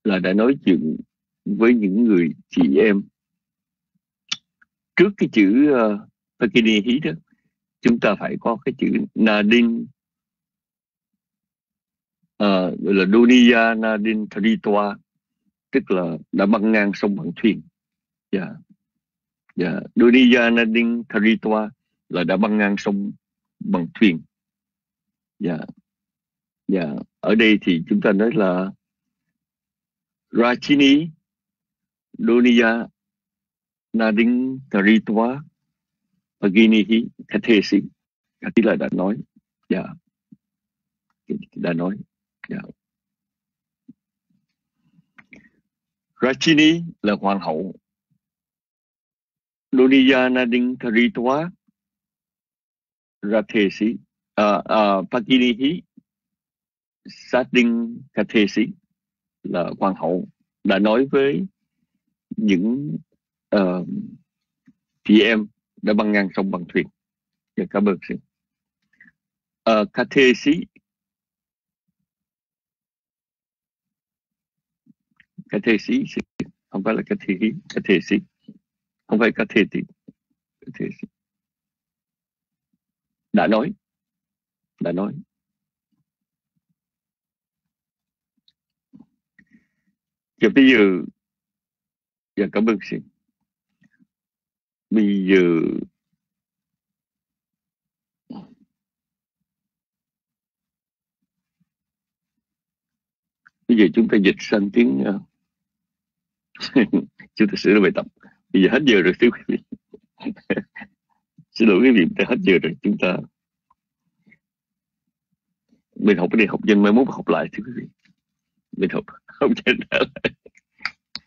là đã nói chuyện với những người chị em. Trước cái chữ ờ, uh, Hagini hí đó chúng ta phải có cái chữ Nadin. Uh, gọi là Dunia Nadin Tritwa tức là đã băng ngang sông bằng thuyền dạ yeah. dạ yeah. Dunia Nadin là đã băng ngang sông bằng thuyền yeah. yeah. ở đây thì chúng ta nói là Rachini Duniya Nadin Tritwa Paginihi Kathesi Kathila đã nói dạ. yeah. đã nói Yeah. Dạ. Rachini là hoàng hậu. Doniya Nadin Tharitwa Rathesi à, à, Pakinihi. Sadin Kathesi là hoàng hậu đã nói với những uh, chị em đã băng ngang sông bằng thuyền. Và cảm ơn sự uh, ờ, Kathesi các thể sĩ không phải là các thể các thể sĩ. Không phải các thể thi thể sĩ. Đã nói đã nói. Và bây giờ Dạ cảm ơn xin Bây giờ Bây giờ chúng ta dịch sang tiếng uh, Chúng ta sửa bài tập. Bây giờ hết giờ rồi thưa quý vị. Xin lỗi quý vị, ta hết giờ rồi Chúng ta Mình học cái này học dân mai mốt học lại thưa quý vị. Mình học không trên trở lại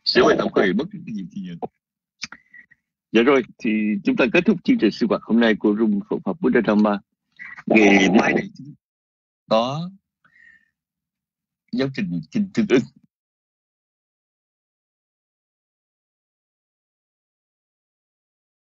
Sửa bài tập có mất cái gì thì Dạ rồi, thì chúng ta kết thúc chương trình sinh hoạt hôm nay của Room Phật Pháp Buddha Dhamma. Ngày mai này có giáo trình kinh tương ứng